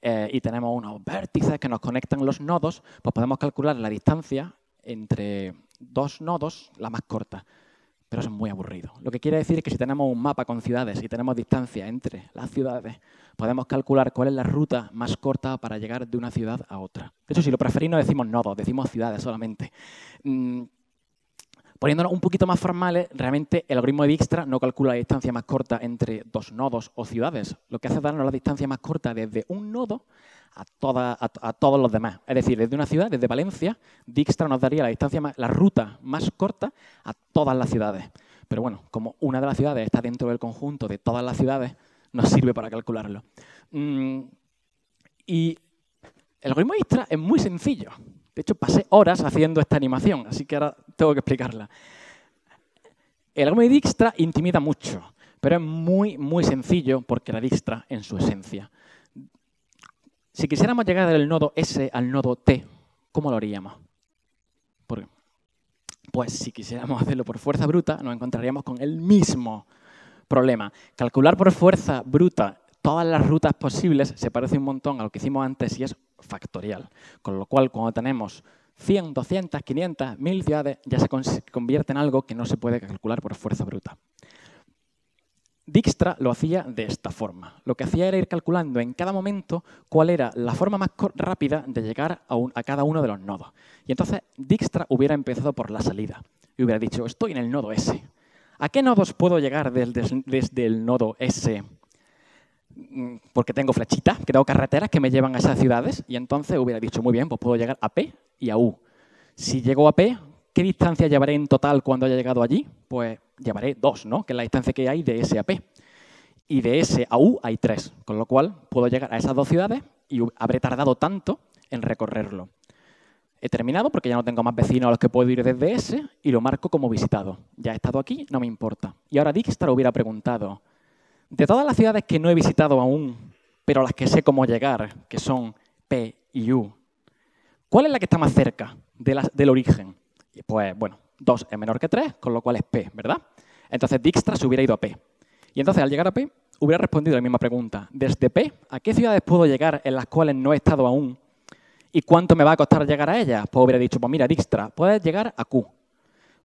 Speaker 2: eh, y tenemos unos vértices que nos conectan los nodos, pues podemos calcular la distancia entre dos nodos, la más corta pero eso es muy aburrido. Lo que quiere decir es que si tenemos un mapa con ciudades y tenemos distancia entre las ciudades, podemos calcular cuál es la ruta más corta para llegar de una ciudad a otra. De hecho, si lo preferís, no decimos nodos, decimos ciudades solamente. Mm, poniéndonos un poquito más formales, realmente el algoritmo de Dijkstra no calcula la distancia más corta entre dos nodos o ciudades. Lo que hace es darnos la distancia más corta desde un nodo a, a, todos los demás. Es decir, desde una ciudad, desde Valencia, Dijkstra nos daría la distancia, la ruta más corta a todas las ciudades. Pero bueno, como una de las ciudades está dentro del conjunto de todas las ciudades, nos sirve para calcularlo. Mm, y el algoritmo Dijkstra es muy sencillo. De hecho, pasé horas haciendo esta animación, así que ahora tengo que explicarla. El algoritmo de Dijkstra intimida mucho, pero es muy, muy sencillo porque la Dijkstra en su esencia. Si quisiéramos llegar del nodo S al nodo T, ¿cómo lo haríamos? pues si quisiéramos hacerlo por fuerza bruta, nos encontraríamos con el mismo problema. Calcular por fuerza bruta todas las rutas posibles se parece un montón a lo que hicimos antes y es factorial. Con lo cual, cuando tenemos 100, 200, 500, 1000 ciudades, ya se convierte en algo que no se puede calcular por fuerza bruta. Dijkstra lo hacía de esta forma. Lo que hacía era ir calculando en cada momento cuál era la forma más rápida de llegar a, cada uno de los nodos. Y entonces Dijkstra hubiera empezado por la salida y hubiera dicho, estoy en el nodo S. ¿A qué nodos puedo llegar desde, el nodo S? Mm, porque tengo flechitas, que tengo carreteras que me llevan a esas ciudades. Y entonces hubiera dicho, muy bien, pues puedo llegar a P y a U. Si llego a P, ¿qué distancia llevaré en total cuando haya llegado allí? Pues llevaré dos, ¿no? que es la distancia que hay de S a P. Y de S a U hay tres, con lo cual puedo llegar a esas dos ciudades y habré tardado tanto en recorrerlo. He terminado porque ya no tengo más vecinos a los que puedo ir desde S y lo marco como visitado. Ya he estado aquí, no me importa. Y ahora Dijkstra hubiera preguntado, de todas las ciudades que no he visitado aún, pero las que sé cómo llegar, que son P y U, ¿cuál es la que está más cerca del origen? Pues bueno, 2 es menor que 3, con lo cual es P, ¿verdad? Entonces Dijkstra se hubiera ido a P. Y entonces al llegar a P, hubiera respondido la misma pregunta. Desde P, ¿a qué ciudades puedo llegar en las cuales no he estado aún? ¿Y cuánto me va a costar llegar a ellas? Pues hubiera dicho, pues mira, Dijkstra, puedes llegar a Q.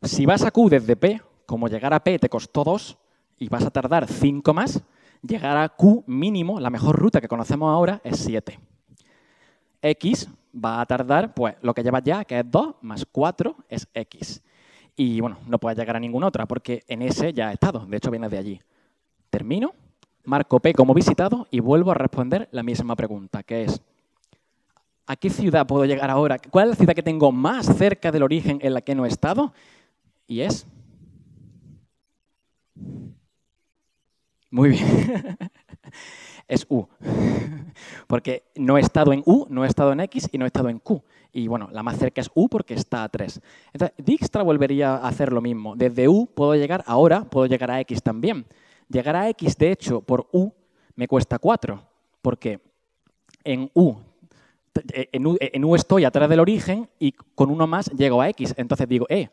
Speaker 2: Si vas a Q desde P, como llegar a P te costó 2 y vas a tardar 5 más, llegar a Q mínimo, la mejor ruta que conocemos ahora, es 7. X va a tardar, pues lo que llevas ya, que es 2, más 4 es X. Y bueno, no puedes llegar a ninguna otra, porque en ese ya he estado, de hecho viene de allí. Termino, marco P como visitado y vuelvo a responder la misma pregunta, que es, ¿a qué ciudad puedo llegar ahora? ¿Cuál es la ciudad que tengo más cerca del origen en la que no he estado? Y es... Muy bien. *laughs* es U. *laughs* Porque no he estado en U, no he estado en X y no he estado en Q. Y bueno, la más cerca es U porque está a 3. Entonces, Dijkstra volvería a hacer lo mismo. Desde U puedo llegar ahora, puedo llegar a X también. Llegar a X, de hecho, por U me cuesta 4. Porque en U, en U, en U estoy atrás del origen y con uno más llego a X. Entonces digo, eh,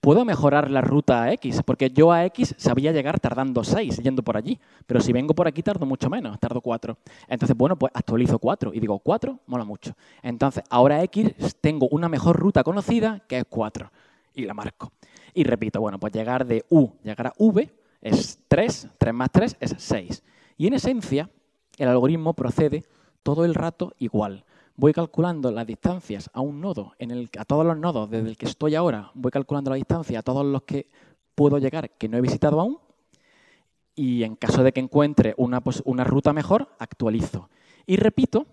Speaker 2: puedo mejorar la ruta a X, porque yo a X sabía llegar tardando 6 yendo por allí, pero si vengo por aquí tardo mucho menos, tardo 4. Entonces, bueno, pues actualizo 4 y digo 4 mola mucho. Entonces, ahora X tengo una mejor ruta conocida que es 4 y la marco. Y repito, bueno, pues llegar de U, llegar a V es 3, 3 más 3 es 6. Y en esencia, el algoritmo procede todo el rato igual voy calculando las distancias a un nodo, a todos los nodos desde el que estoy ahora, voy calculando la distancia a todos los que puedo llegar que no he visitado aún, y en caso de que encuentre una, una ruta mejor, actualizo. Y repito,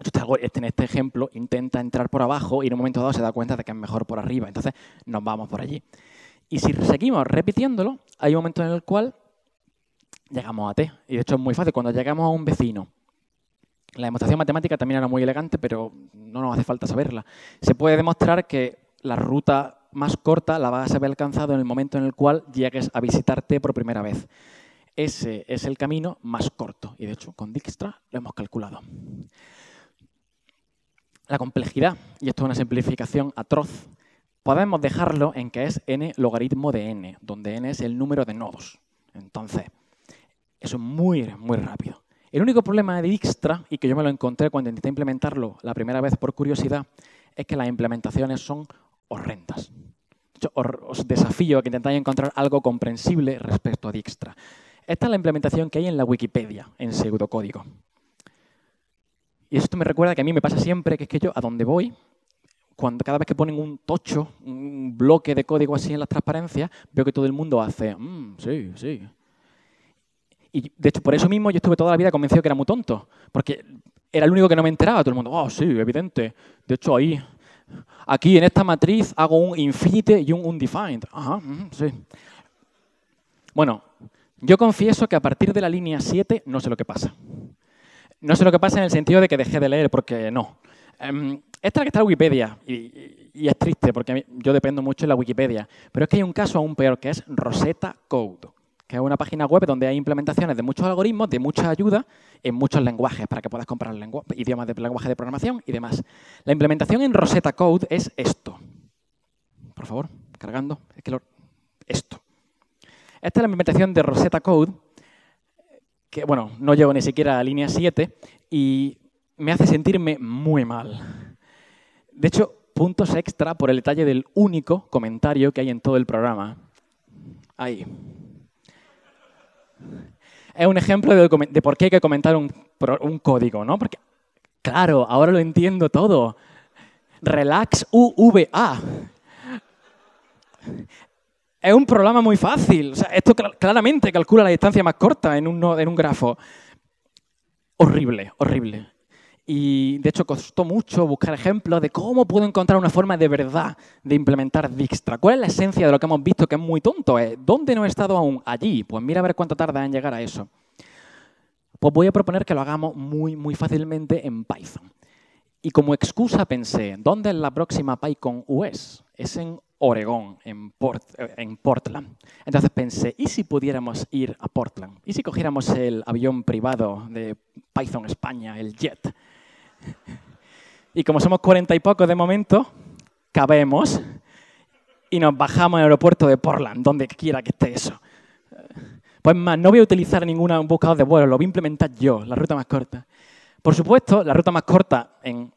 Speaker 2: este, en este ejemplo intenta entrar por abajo y en un momento dado se da cuenta de que es mejor por arriba, entonces nos vamos por allí. Y si seguimos repitiéndolo, hay un momento en el cual llegamos a T. Y de hecho es muy fácil, cuando llegamos a un vecino la demostración matemática también era muy elegante, pero no nos hace falta saberla. Se puede demostrar que la ruta más corta la vas a haber alcanzado en el momento en el cual llegues a visitarte por primera vez. Ese es el camino más corto y de hecho con Dijkstra lo hemos calculado. La complejidad, y esto es una simplificación atroz, podemos dejarlo en que es n logaritmo de n, donde n es el número de nodos. Entonces, eso es muy, muy rápido. El único problema de Dijkstra, y que yo me lo encontré cuando intenté implementarlo la primera vez por curiosidad, es que las implementaciones son horrendas. os desafío a que intentáis encontrar algo comprensible respecto a Dijkstra. Esta es la implementación que hay en la Wikipedia, en pseudocódigo. Y esto me recuerda que a mí me pasa siempre, que es que yo a donde voy, cuando cada vez que ponen un tocho, un bloque de código así en las transparencias, veo que todo el mundo hace, mm, sí, sí, y de hecho, por eso mismo yo estuve toda la vida convencido que era muy tonto, porque era el único que no me enteraba. Todo el mundo, oh, sí, evidente. De hecho, ahí, aquí en esta matriz hago un infinite y un undefined. Ajá, sí. Bueno, yo confieso que a partir de la línea 7 no sé lo que pasa. No sé lo que pasa en el sentido de que dejé de leer, porque no. Em, esta es la que está en Wikipedia, y, y, es triste, porque yo dependo mucho de la Wikipedia. Pero es que hay un caso aún peor, que es Rosetta Code que es una página web donde hay implementaciones de muchos algoritmos, de mucha ayuda en muchos lenguajes para que puedas comprar idiomas de lenguaje de programación y demás. La implementación en Rosetta Code es esto. Por favor, cargando. Es que Esto. Esta es la implementación de Rosetta Code, que, bueno, no llevo ni siquiera a línea 7 y me hace sentirme muy mal. De hecho, puntos extra por el detalle del único comentario que hay en todo el programa. Ahí. Es un ejemplo de, por qué hay que comentar un, código, ¿no? Porque, claro, ahora lo entiendo todo. Relax UVA. Es un programa muy fácil. esto claramente calcula la distancia más corta en un, en un grafo. Horrible, horrible. Y de hecho costó mucho buscar ejemplos de cómo puedo encontrar una forma de verdad de implementar Dijkstra. ¿Cuál es la esencia de lo que hemos visto que es muy tonto? ¿Dónde no he estado aún? Allí. Pues mira a ver cuánto tarda en llegar a eso. Pues voy a proponer que lo hagamos muy, muy fácilmente en Python. Y como excusa pensé, ¿dónde es la próxima PyCon US? Es en Oregón, en, en, Portland. Entonces pensé, ¿y si pudiéramos ir a Portland? ¿Y si cogiéramos el avión privado de Python España, el Jet? Y como somos cuarenta y pocos de momento, cabemos y nos bajamos al aeropuerto de Portland, donde quiera que esté eso. Pues más, no voy a utilizar ningún buscador de vuelo, lo voy a implementar yo, la ruta más corta. Por supuesto, la ruta más corta en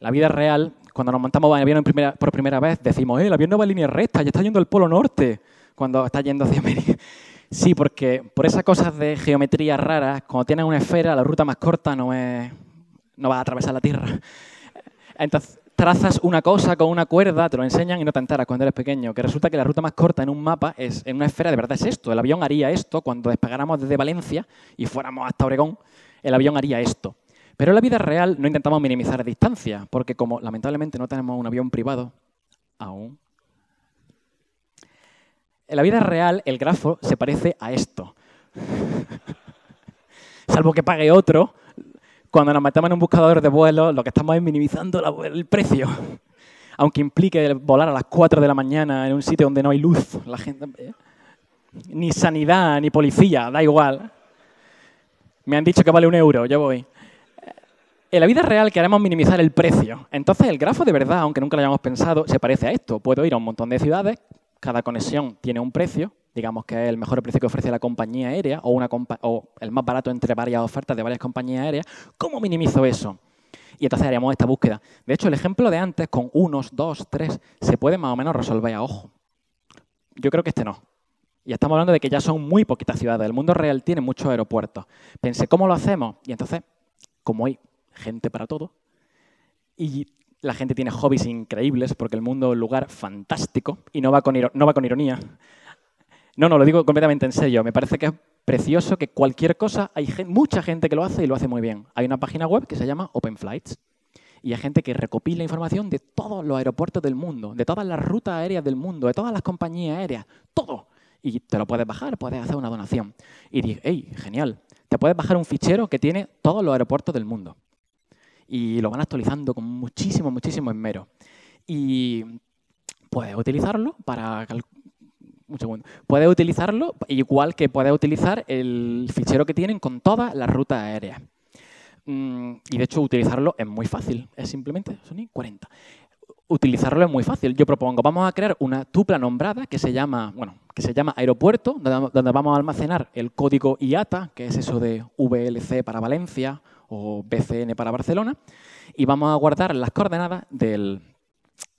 Speaker 2: la vida real, cuando nos montamos en avión por primera vez, decimos, eh, el avión no va en línea recta, ya está yendo al polo norte, cuando está yendo hacia América. Sí, porque por esas cosas de geometría raras, cuando tienes una esfera, la ruta más corta no es, no va a atravesar la Tierra. Entonces, trazas una cosa con una cuerda, te lo enseñan y no te enteras cuando eres pequeño, que resulta que la ruta más corta en un mapa, es, en una esfera, de verdad es esto. El avión haría esto cuando despegáramos desde Valencia y fuéramos hasta Oregón, el avión haría esto. Pero en la vida real no intentamos minimizar distancia, porque como lamentablemente no tenemos un avión privado aún, en la vida real el grafo se parece a esto. *laughs* Salvo que pague otro, cuando nos metemos en un buscador de vuelo, lo que estamos es minimizando el precio. Aunque implique volar a las 4 de la mañana en un sitio donde no hay luz. La gente, ¿eh? Ni sanidad, ni policía, da igual. Me han dicho que vale un euro, yo voy. En la vida real queremos minimizar el precio. Entonces el grafo de verdad, aunque nunca lo hayamos pensado, se parece a esto. Puedo ir a un montón de ciudades, cada conexión tiene un precio, digamos que es el mejor precio que ofrece la compañía aérea o, una el más barato entre varias ofertas de varias compañías aéreas, ¿cómo minimizo eso? Y entonces haríamos esta búsqueda. De hecho, el ejemplo de antes, con unos, dos, tres, se puede más o menos resolver a ojo. Yo creo que este no. Y estamos hablando de que ya son muy poquitas ciudades. El mundo real tiene muchos aeropuertos. Pensé, ¿cómo lo hacemos? Y entonces, como hay gente para todo, y la gente tiene hobbies increíbles, porque el mundo es un lugar fantástico, y no va con, no va con ironía, no, no, lo digo completamente en serio. Me parece que es precioso que cualquier cosa, hay mucha gente que lo hace y lo hace muy bien. Hay una página web que se llama Open Flights y hay gente que recopila información de todos los aeropuertos del mundo, de todas las rutas aéreas del mundo, de todas las compañías aéreas, todo. Y te lo puedes bajar, puedes hacer una donación. Y dices, hey, genial, te puedes bajar un fichero que tiene todos los aeropuertos del mundo. Y lo van actualizando con muchísimo, muchísimo esmero. Y puedes utilizarlo para un segundo. Puedes utilizarlo igual que puedes utilizar el fichero que tienen con todas las rutas aéreas. Mm, y de hecho utilizarlo es muy fácil, es simplemente, son 40. Utilizarlo es muy fácil. Yo propongo, vamos a crear una tupla nombrada que se llama, bueno, que se llama aeropuerto, donde vamos a almacenar el código IATA, que es eso de VLC para Valencia o BCN para Barcelona, y vamos a guardar las coordenadas del,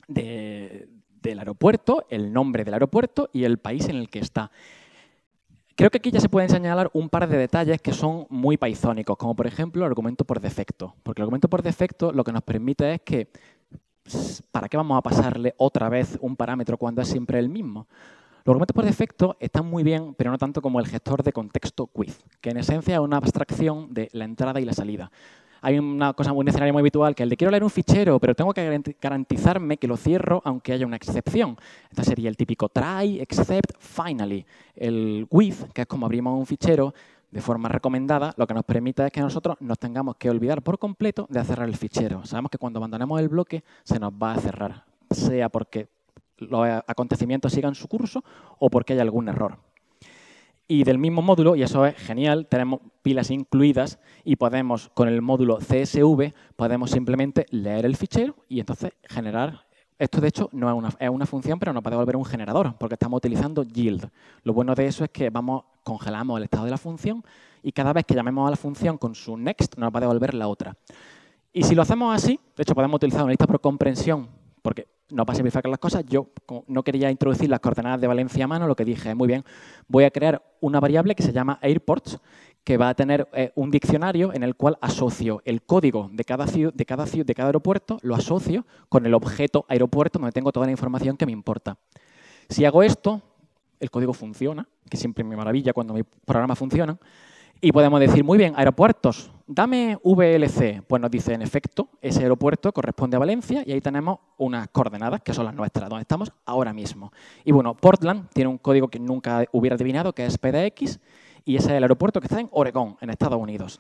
Speaker 2: de, del aeropuerto, el nombre del aeropuerto y el país en el que está. Creo que aquí ya se pueden señalar un par de detalles que son muy pythónicos, como por ejemplo el argumento por defecto. Porque el argumento por defecto lo que nos permite es que, ¿para qué vamos a pasarle otra vez un parámetro cuando es siempre el mismo? Los argumentos por defecto están muy bien, pero no tanto como el gestor de contexto quiz, que en esencia es una abstracción de la entrada y la salida hay una cosa, un escenario muy habitual que el de quiero leer un fichero, pero tengo que garantizarme que lo cierro aunque haya una excepción. Entonces sería el típico try, except, finally. El with, que es como abrimos un fichero de forma recomendada, lo que nos permite es que nosotros nos tengamos que olvidar por completo de cerrar el fichero. Sabemos que cuando abandonemos el bloque se nos va a cerrar, sea porque los acontecimientos sigan su curso o porque haya algún error. Y del mismo módulo, y eso es genial, tenemos pilas incluidas y podemos, con el módulo CSV, podemos simplemente leer el fichero y entonces generar... Esto, de hecho, no es una, es una función, pero nos puede volver un generador, porque estamos utilizando yield. Lo bueno de eso es que vamos, congelamos el estado de la función y cada vez que llamemos a la función con su next, nos va a devolver la otra. Y si lo hacemos así, de hecho podemos utilizar una lista por comprensión porque no para simplificar las cosas, yo no quería introducir las coordenadas de Valencia a mano, lo que dije, muy bien, voy a crear una variable que se llama airports, que va a tener eh, un diccionario en el cual asocio el código de cada, de, cada de cada aeropuerto, lo asocio con el objeto aeropuerto donde tengo toda la información que me importa. Si hago esto, el código funciona, que siempre me maravilla cuando mis programas funcionan, y podemos decir, muy bien, aeropuertos, dame VLC. Pues nos dice, en efecto, ese aeropuerto corresponde a Valencia y ahí tenemos unas coordenadas que son las nuestras, donde estamos ahora mismo. Y bueno, Portland tiene un código que nunca hubiera adivinado, que es PDX, y ese es el aeropuerto que está en Oregón, en Estados Unidos.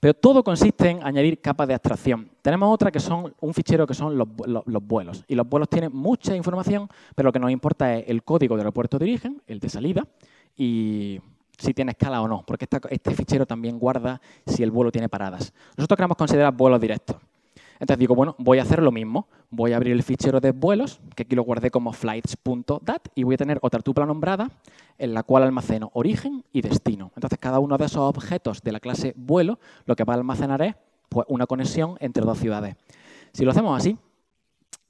Speaker 2: Pero todo consiste en añadir capas de abstracción. Tenemos otra que son un fichero que son los, vuelos. Y los vuelos tienen mucha información, pero lo que nos importa es el código del aeropuerto de origen, el de salida, y si tiene escala o no, porque este fichero también guarda si el vuelo tiene paradas. Nosotros queremos considerar vuelos directos. Entonces digo, bueno, voy a hacer lo mismo. Voy a abrir el fichero de vuelos, que aquí lo guardé como flights.dat, y voy a tener otra tupla nombrada en la cual almaceno origen y destino. Entonces, cada uno de esos objetos de la clase vuelo lo que va a almacenar es pues, una conexión entre dos ciudades. Si lo hacemos así,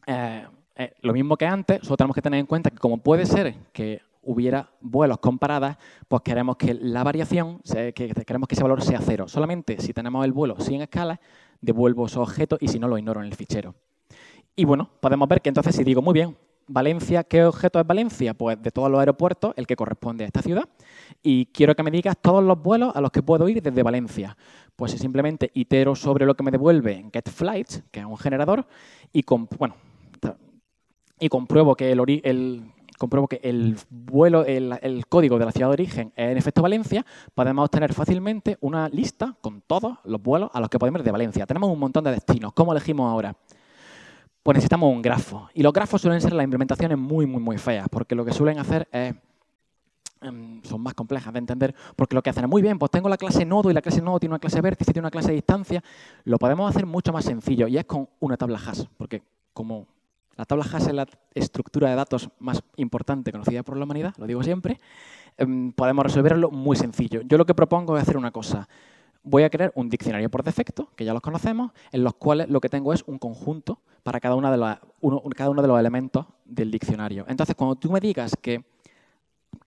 Speaker 2: eh, eh, lo mismo que antes, solo tenemos que tener en cuenta que como puede ser que hubiera vuelos con paradas, pues queremos que la variación, que queremos que ese valor sea cero. Solamente si tenemos el vuelo sin escala, devuelvo esos objetos y si no, lo ignoro en el fichero. Y bueno, podemos ver que entonces si digo, muy bien, Valencia, ¿qué objeto es Valencia? Pues de todos los aeropuertos, el que corresponde a esta ciudad. Y quiero que me digas todos los vuelos a los que puedo ir desde Valencia. Pues simplemente itero sobre lo que me devuelve en getFlights, que es un generador, y, bueno, y compruebo que el, compruebo que el vuelo, el, código de la ciudad de origen es en efecto Valencia, podemos obtener fácilmente una lista con todos los vuelos a los que podemos ir de Valencia. Tenemos un montón de destinos. ¿Cómo elegimos ahora? Pues necesitamos un grafo. Y los grafos suelen ser las implementaciones muy, muy, muy feas, porque lo que suelen hacer es em, son más complejas de entender, porque lo que hacen es, muy bien, pues tengo la clase nodo y la clase nodo tiene una clase vértice, tiene una clase de distancia, lo podemos hacer mucho más sencillo y es con una tabla hash, porque como la tabla hash es la estructura de datos más importante conocida por la humanidad, lo digo siempre. Em, podemos resolverlo muy sencillo. Yo lo que propongo es hacer una cosa. Voy a crear un diccionario por defecto, que ya los conocemos, en los cuales lo que tengo es un conjunto para cada, uno, de los elementos del diccionario. Entonces, cuando tú me digas que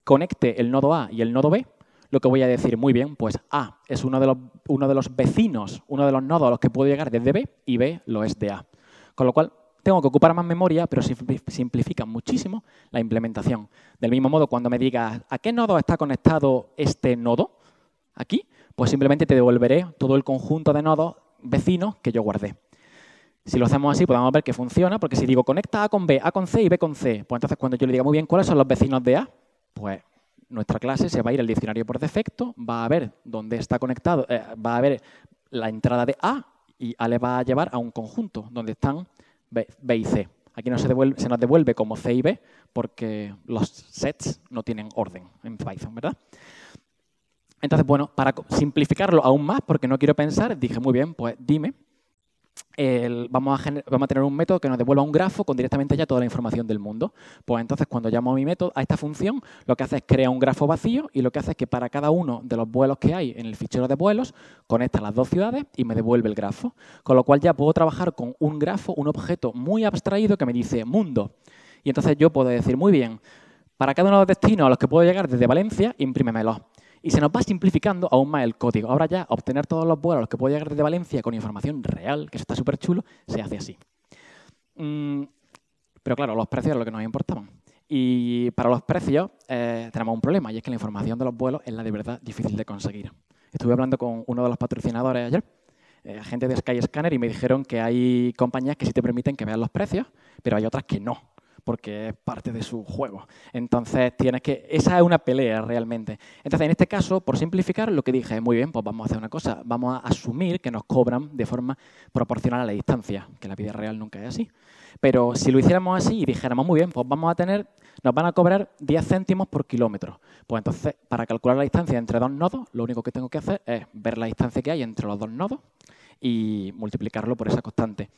Speaker 2: conecte el nodo A y el nodo B, lo que voy a decir, muy bien, pues A es uno de los vecinos, uno de los nodos a los que puedo llegar desde B y B lo es de A. Con lo cual, tengo que ocupar más memoria, pero simplifica muchísimo la implementación. Del mismo modo, cuando me digas a qué nodo está conectado este nodo, aquí, pues simplemente te devolveré todo el conjunto de nodos vecinos que yo guardé. Si lo hacemos así, podemos ver que funciona, porque si digo conecta A con B, A con C y B con C, pues entonces cuando yo le diga muy bien cuáles son los vecinos de A, pues nuestra clase se va a ir al diccionario por defecto, va a ver dónde está conectado, eh, va a ver la entrada de A y A le va a llevar a un conjunto donde están B, y C. Aquí no se, nos devuelve como C y B porque los sets no tienen orden en Python, ¿verdad? Entonces, bueno, para simplificarlo aún más, porque no quiero pensar, dije, muy bien, pues dime vamos, a vamos, a tener un método que nos devuelva un grafo con directamente ya toda la información del mundo. Pues entonces cuando llamo a mi método, a esta función, lo que hace es crear un grafo vacío y lo que hace es que para cada uno de los vuelos que hay en el fichero de vuelos, conecta las dos ciudades y me devuelve el grafo. Con lo cual ya puedo trabajar con un grafo, un objeto muy abstraído que me dice mundo. Y entonces yo puedo decir, muy bien, para cada uno de los destinos a los que puedo llegar desde Valencia, imprímemelos y se nos va simplificando aún más el código. Ahora ya obtener todos los vuelos a los que puedo llegar desde Valencia con información real, que eso está súper chulo, se hace así. Mm, pero claro, los precios es lo que nos importaban. Y para los precios eh, tenemos un problema, y es que la información de los vuelos es la de verdad difícil de conseguir. Estuve hablando con uno de los patrocinadores ayer, eh, gente de Skyscanner, y me dijeron que hay compañías que sí te permiten que veas los precios, pero hay otras que no porque es parte de su juego. Entonces, tienes que... Esa es una pelea realmente. Entonces, en este caso, por simplificar, lo que dije, muy bien, pues vamos a hacer una cosa. Vamos a asumir que nos cobran de forma proporcional a la distancia, que la vida real nunca es así. Pero si lo hiciéramos así y dijéramos, muy bien, pues vamos a tener, nos van a cobrar 10 céntimos por kilómetro. Pues entonces, para calcular la distancia entre dos nodos, lo único que tengo que hacer es ver la distancia que hay entre los dos nodos y multiplicarlo por esa constante.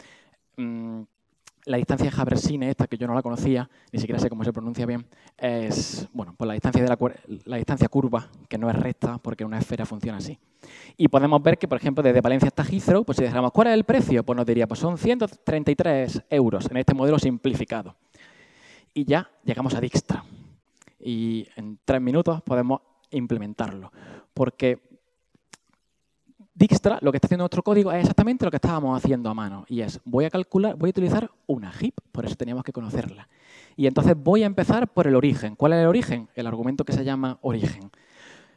Speaker 2: La distancia de Haversine, esta que yo no la conocía, ni siquiera sé cómo se pronuncia bien, es bueno, pues la distancia, de la, distancia curva, que no es recta, porque una esfera funciona así. Y podemos ver que, por ejemplo, desde Valencia hasta Heathrow, pues si dijéramos, ¿cuál es el precio? Pues nos diría, pues son 133 euros en este modelo simplificado. Y ya llegamos a Dijkstra. Y en tres minutos podemos implementarlo. Porque Dijkstra, lo que está haciendo nuestro código es exactamente lo que estábamos haciendo a mano. Y es, voy a calcular, voy a utilizar una heap, por eso teníamos que conocerla. Y entonces voy a empezar por el origen. ¿Cuál es el origen? El argumento que se llama origen.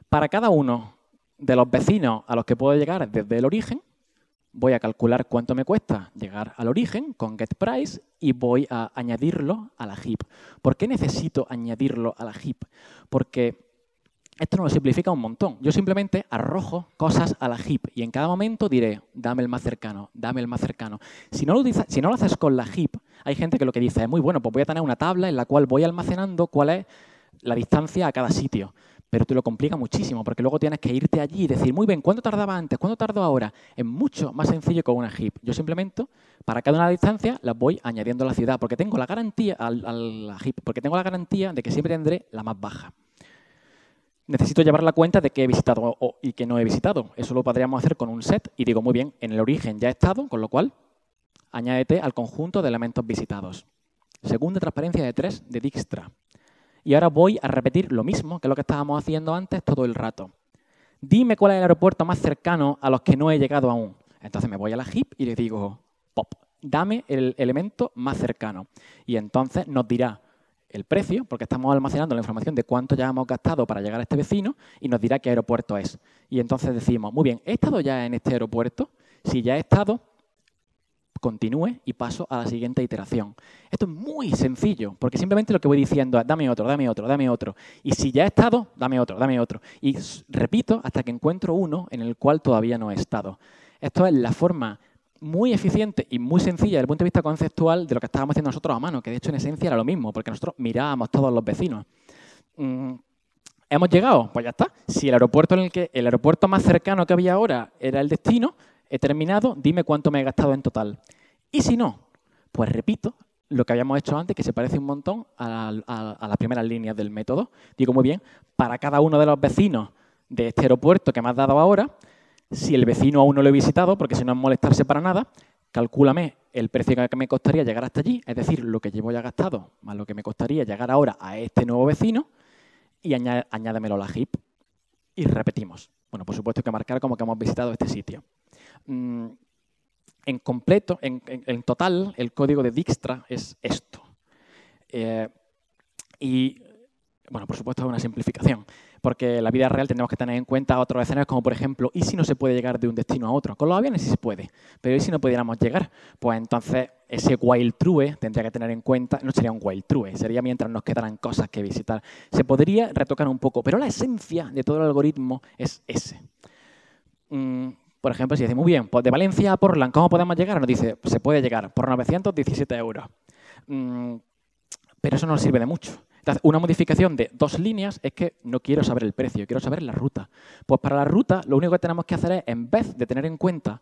Speaker 2: Para cada uno de los vecinos a los que puedo llegar desde el origen, voy a calcular cuánto me cuesta llegar al origen con getPrice y voy a añadirlo a la heap. ¿Por qué necesito añadirlo a la heap? Porque esto nos lo simplifica un montón. Yo simplemente arrojo cosas a la heap y en cada momento diré, dame el más cercano, dame el más cercano. Si no, lo, haces con la heap, hay gente que lo que dice es muy bueno, pues voy a tener una tabla en la cual voy almacenando cuál es la distancia a cada sitio. Pero te lo complica muchísimo, porque luego tienes que irte allí y decir, muy bien, ¿cuánto tardaba antes? ¿Cuánto tardó ahora? Es mucho más sencillo con una heap. Yo simplemente, para cada una de las distancias, las voy añadiendo a la ciudad, porque tengo la garantía, a la heap, porque tengo la garantía de que siempre tendré la más baja necesito llevar la cuenta de que he visitado y que no he visitado. Eso lo podríamos hacer con un set y digo, muy bien, en el origen ya he estado, con lo cual añádete al conjunto de elementos visitados. Segunda transparencia de tres de Dijkstra. Y ahora voy a repetir lo mismo que lo que estábamos haciendo antes todo el rato. Dime cuál es el aeropuerto más cercano a los que no he llegado aún. Entonces me voy a la heap y le digo, pop, dame el elemento más cercano. Y entonces nos dirá el precio, porque estamos almacenando la información de cuánto ya hemos gastado para llegar a este vecino y nos dirá qué aeropuerto es. Y entonces decimos, muy bien, ¿he estado ya en este aeropuerto? Si ya he estado, continúe y paso a la siguiente iteración. Esto es muy sencillo, porque simplemente lo que voy diciendo es, dame otro, dame otro, dame otro. Y si ya he estado, dame otro, dame otro. Y repito hasta que encuentro uno en el cual todavía no he estado. Esto es la forma muy eficiente y muy sencilla desde el punto de vista conceptual de lo que estábamos haciendo nosotros a mano, que de hecho en esencia era lo mismo, porque nosotros mirábamos todos los vecinos. Mm, ¿Hemos llegado? Pues ya está. Si el aeropuerto en el que el aeropuerto más cercano que había ahora era el destino, he terminado, dime cuánto me he gastado en total. Y si no, pues repito lo que habíamos hecho antes, que se parece un montón a, a las primeras líneas del método. Digo muy bien, para cada uno de los vecinos de este aeropuerto que me has dado ahora, si el vecino aún no lo he visitado, porque si no es molestarse para nada, calcúlame el precio que me costaría llegar hasta allí, es decir, lo que llevo ya gastado, más lo que me costaría llegar ahora a este nuevo vecino, y añádemelo a la heap. Y repetimos. Bueno, por supuesto hay que marcar como que hemos visitado este sitio. Mm, en completo, en, total, el código de Dijkstra es esto. Eh, y, bueno, por supuesto es una simplificación porque la vida real tenemos que tener en cuenta otros escenarios como, por ejemplo, ¿y si no se puede llegar de un destino a otro? Con los aviones sí se puede, pero ¿y si no pudiéramos llegar? Pues entonces ese while true tendría que tener en cuenta, no sería un while true, sería mientras nos quedaran cosas que visitar. Se podría retocar un poco, pero la esencia de todo el algoritmo es ese. Mm, por ejemplo, si dice, muy bien, pues de Valencia a Portland, ¿cómo podemos llegar? Nos dice, se puede llegar por 917 euros. Mm, pero eso no nos sirve de mucho una modificación de dos líneas es que no quiero saber el precio, quiero saber la ruta. Pues para la ruta lo único que tenemos que hacer es, en vez de tener en cuenta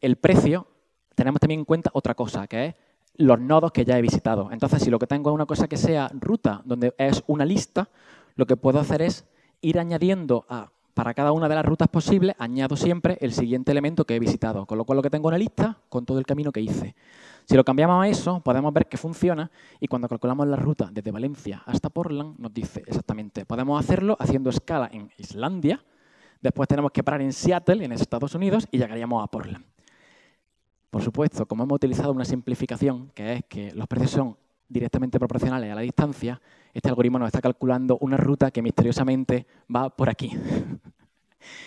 Speaker 2: el precio, tenemos también en cuenta otra cosa, que es los nodos que ya he visitado. Entonces, si lo que tengo es una cosa que sea ruta, donde es una lista, lo que puedo hacer es ir añadiendo a, para cada una de las rutas posibles, añado siempre el siguiente elemento que he visitado. Con lo cual lo que tengo en una lista con todo el camino que hice. Si lo cambiamos a eso, podemos ver que funciona y cuando calculamos la ruta desde Valencia hasta Portland, nos dice exactamente, podemos hacerlo haciendo escala en Islandia, después tenemos que parar en Seattle, en Estados Unidos, y llegaríamos a Portland. Por supuesto, como hemos utilizado una simplificación, que es que los precios son directamente proporcionales a la distancia, este algoritmo nos está calculando una ruta que misteriosamente va por aquí. *laughs*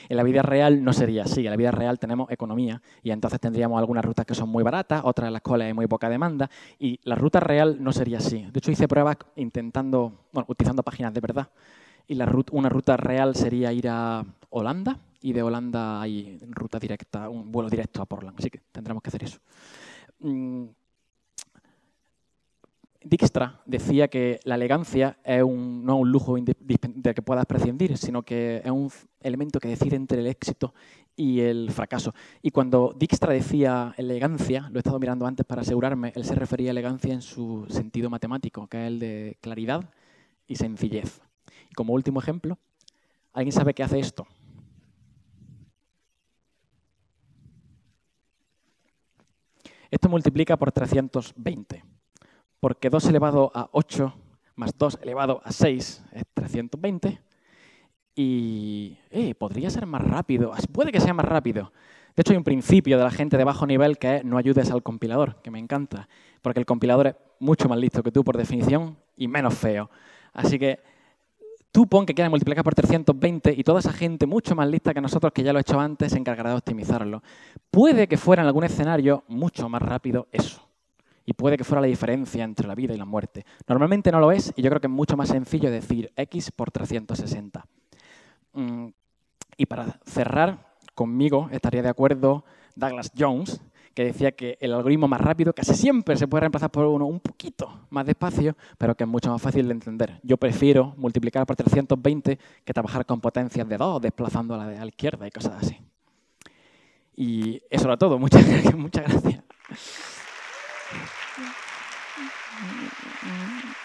Speaker 2: En la vida real no sería así. En la vida real tenemos economía y entonces tendríamos algunas rutas que son muy baratas, otras en las cuales hay muy poca demanda y la ruta real no sería así. De hecho, hice pruebas intentando, bueno, utilizando páginas de verdad y una ruta real sería ir a Holanda y de Holanda hay ruta directa, un vuelo directo a Portland. Así que tendremos que hacer eso. Dijkstra decía que la elegancia es un, no un lujo de que puedas prescindir, sino que es un elemento que decide entre el éxito y el fracaso. Y cuando Dijkstra decía elegancia, lo he estado mirando antes para asegurarme, él se refería a elegancia en su sentido matemático, que es el de claridad y sencillez. Y como último ejemplo, ¿alguien sabe qué hace esto? Esto multiplica por 320, porque 2 elevado a 8 más 2 elevado a 6 es 320, y eh, podría ser más rápido, puede que sea más rápido. De hecho, hay un principio de la gente de bajo nivel que es no ayudes al compilador, que me encanta, porque el compilador es mucho más listo que tú por definición y menos feo. Así que tú pon que quieras multiplicar por 320 y toda esa gente mucho más lista que nosotros, que ya lo he hecho antes, se encargará de optimizarlo. Puede que fuera en algún escenario mucho más rápido eso. Y puede que fuera la diferencia entre la vida y la muerte. Normalmente no lo es y yo creo que es mucho más sencillo decir x por 360. Mm, y para cerrar, conmigo estaría de acuerdo Douglas Jones, que decía que el algoritmo más rápido casi siempre se puede reemplazar por uno un poquito más despacio, pero que es mucho más fácil de entender. Yo prefiero multiplicar por 320 que trabajar con potencias de 2, desplazando a la, de la izquierda y cosas así. Y eso era todo. *laughs* Muchas, muchas gracias. Mm-hmm.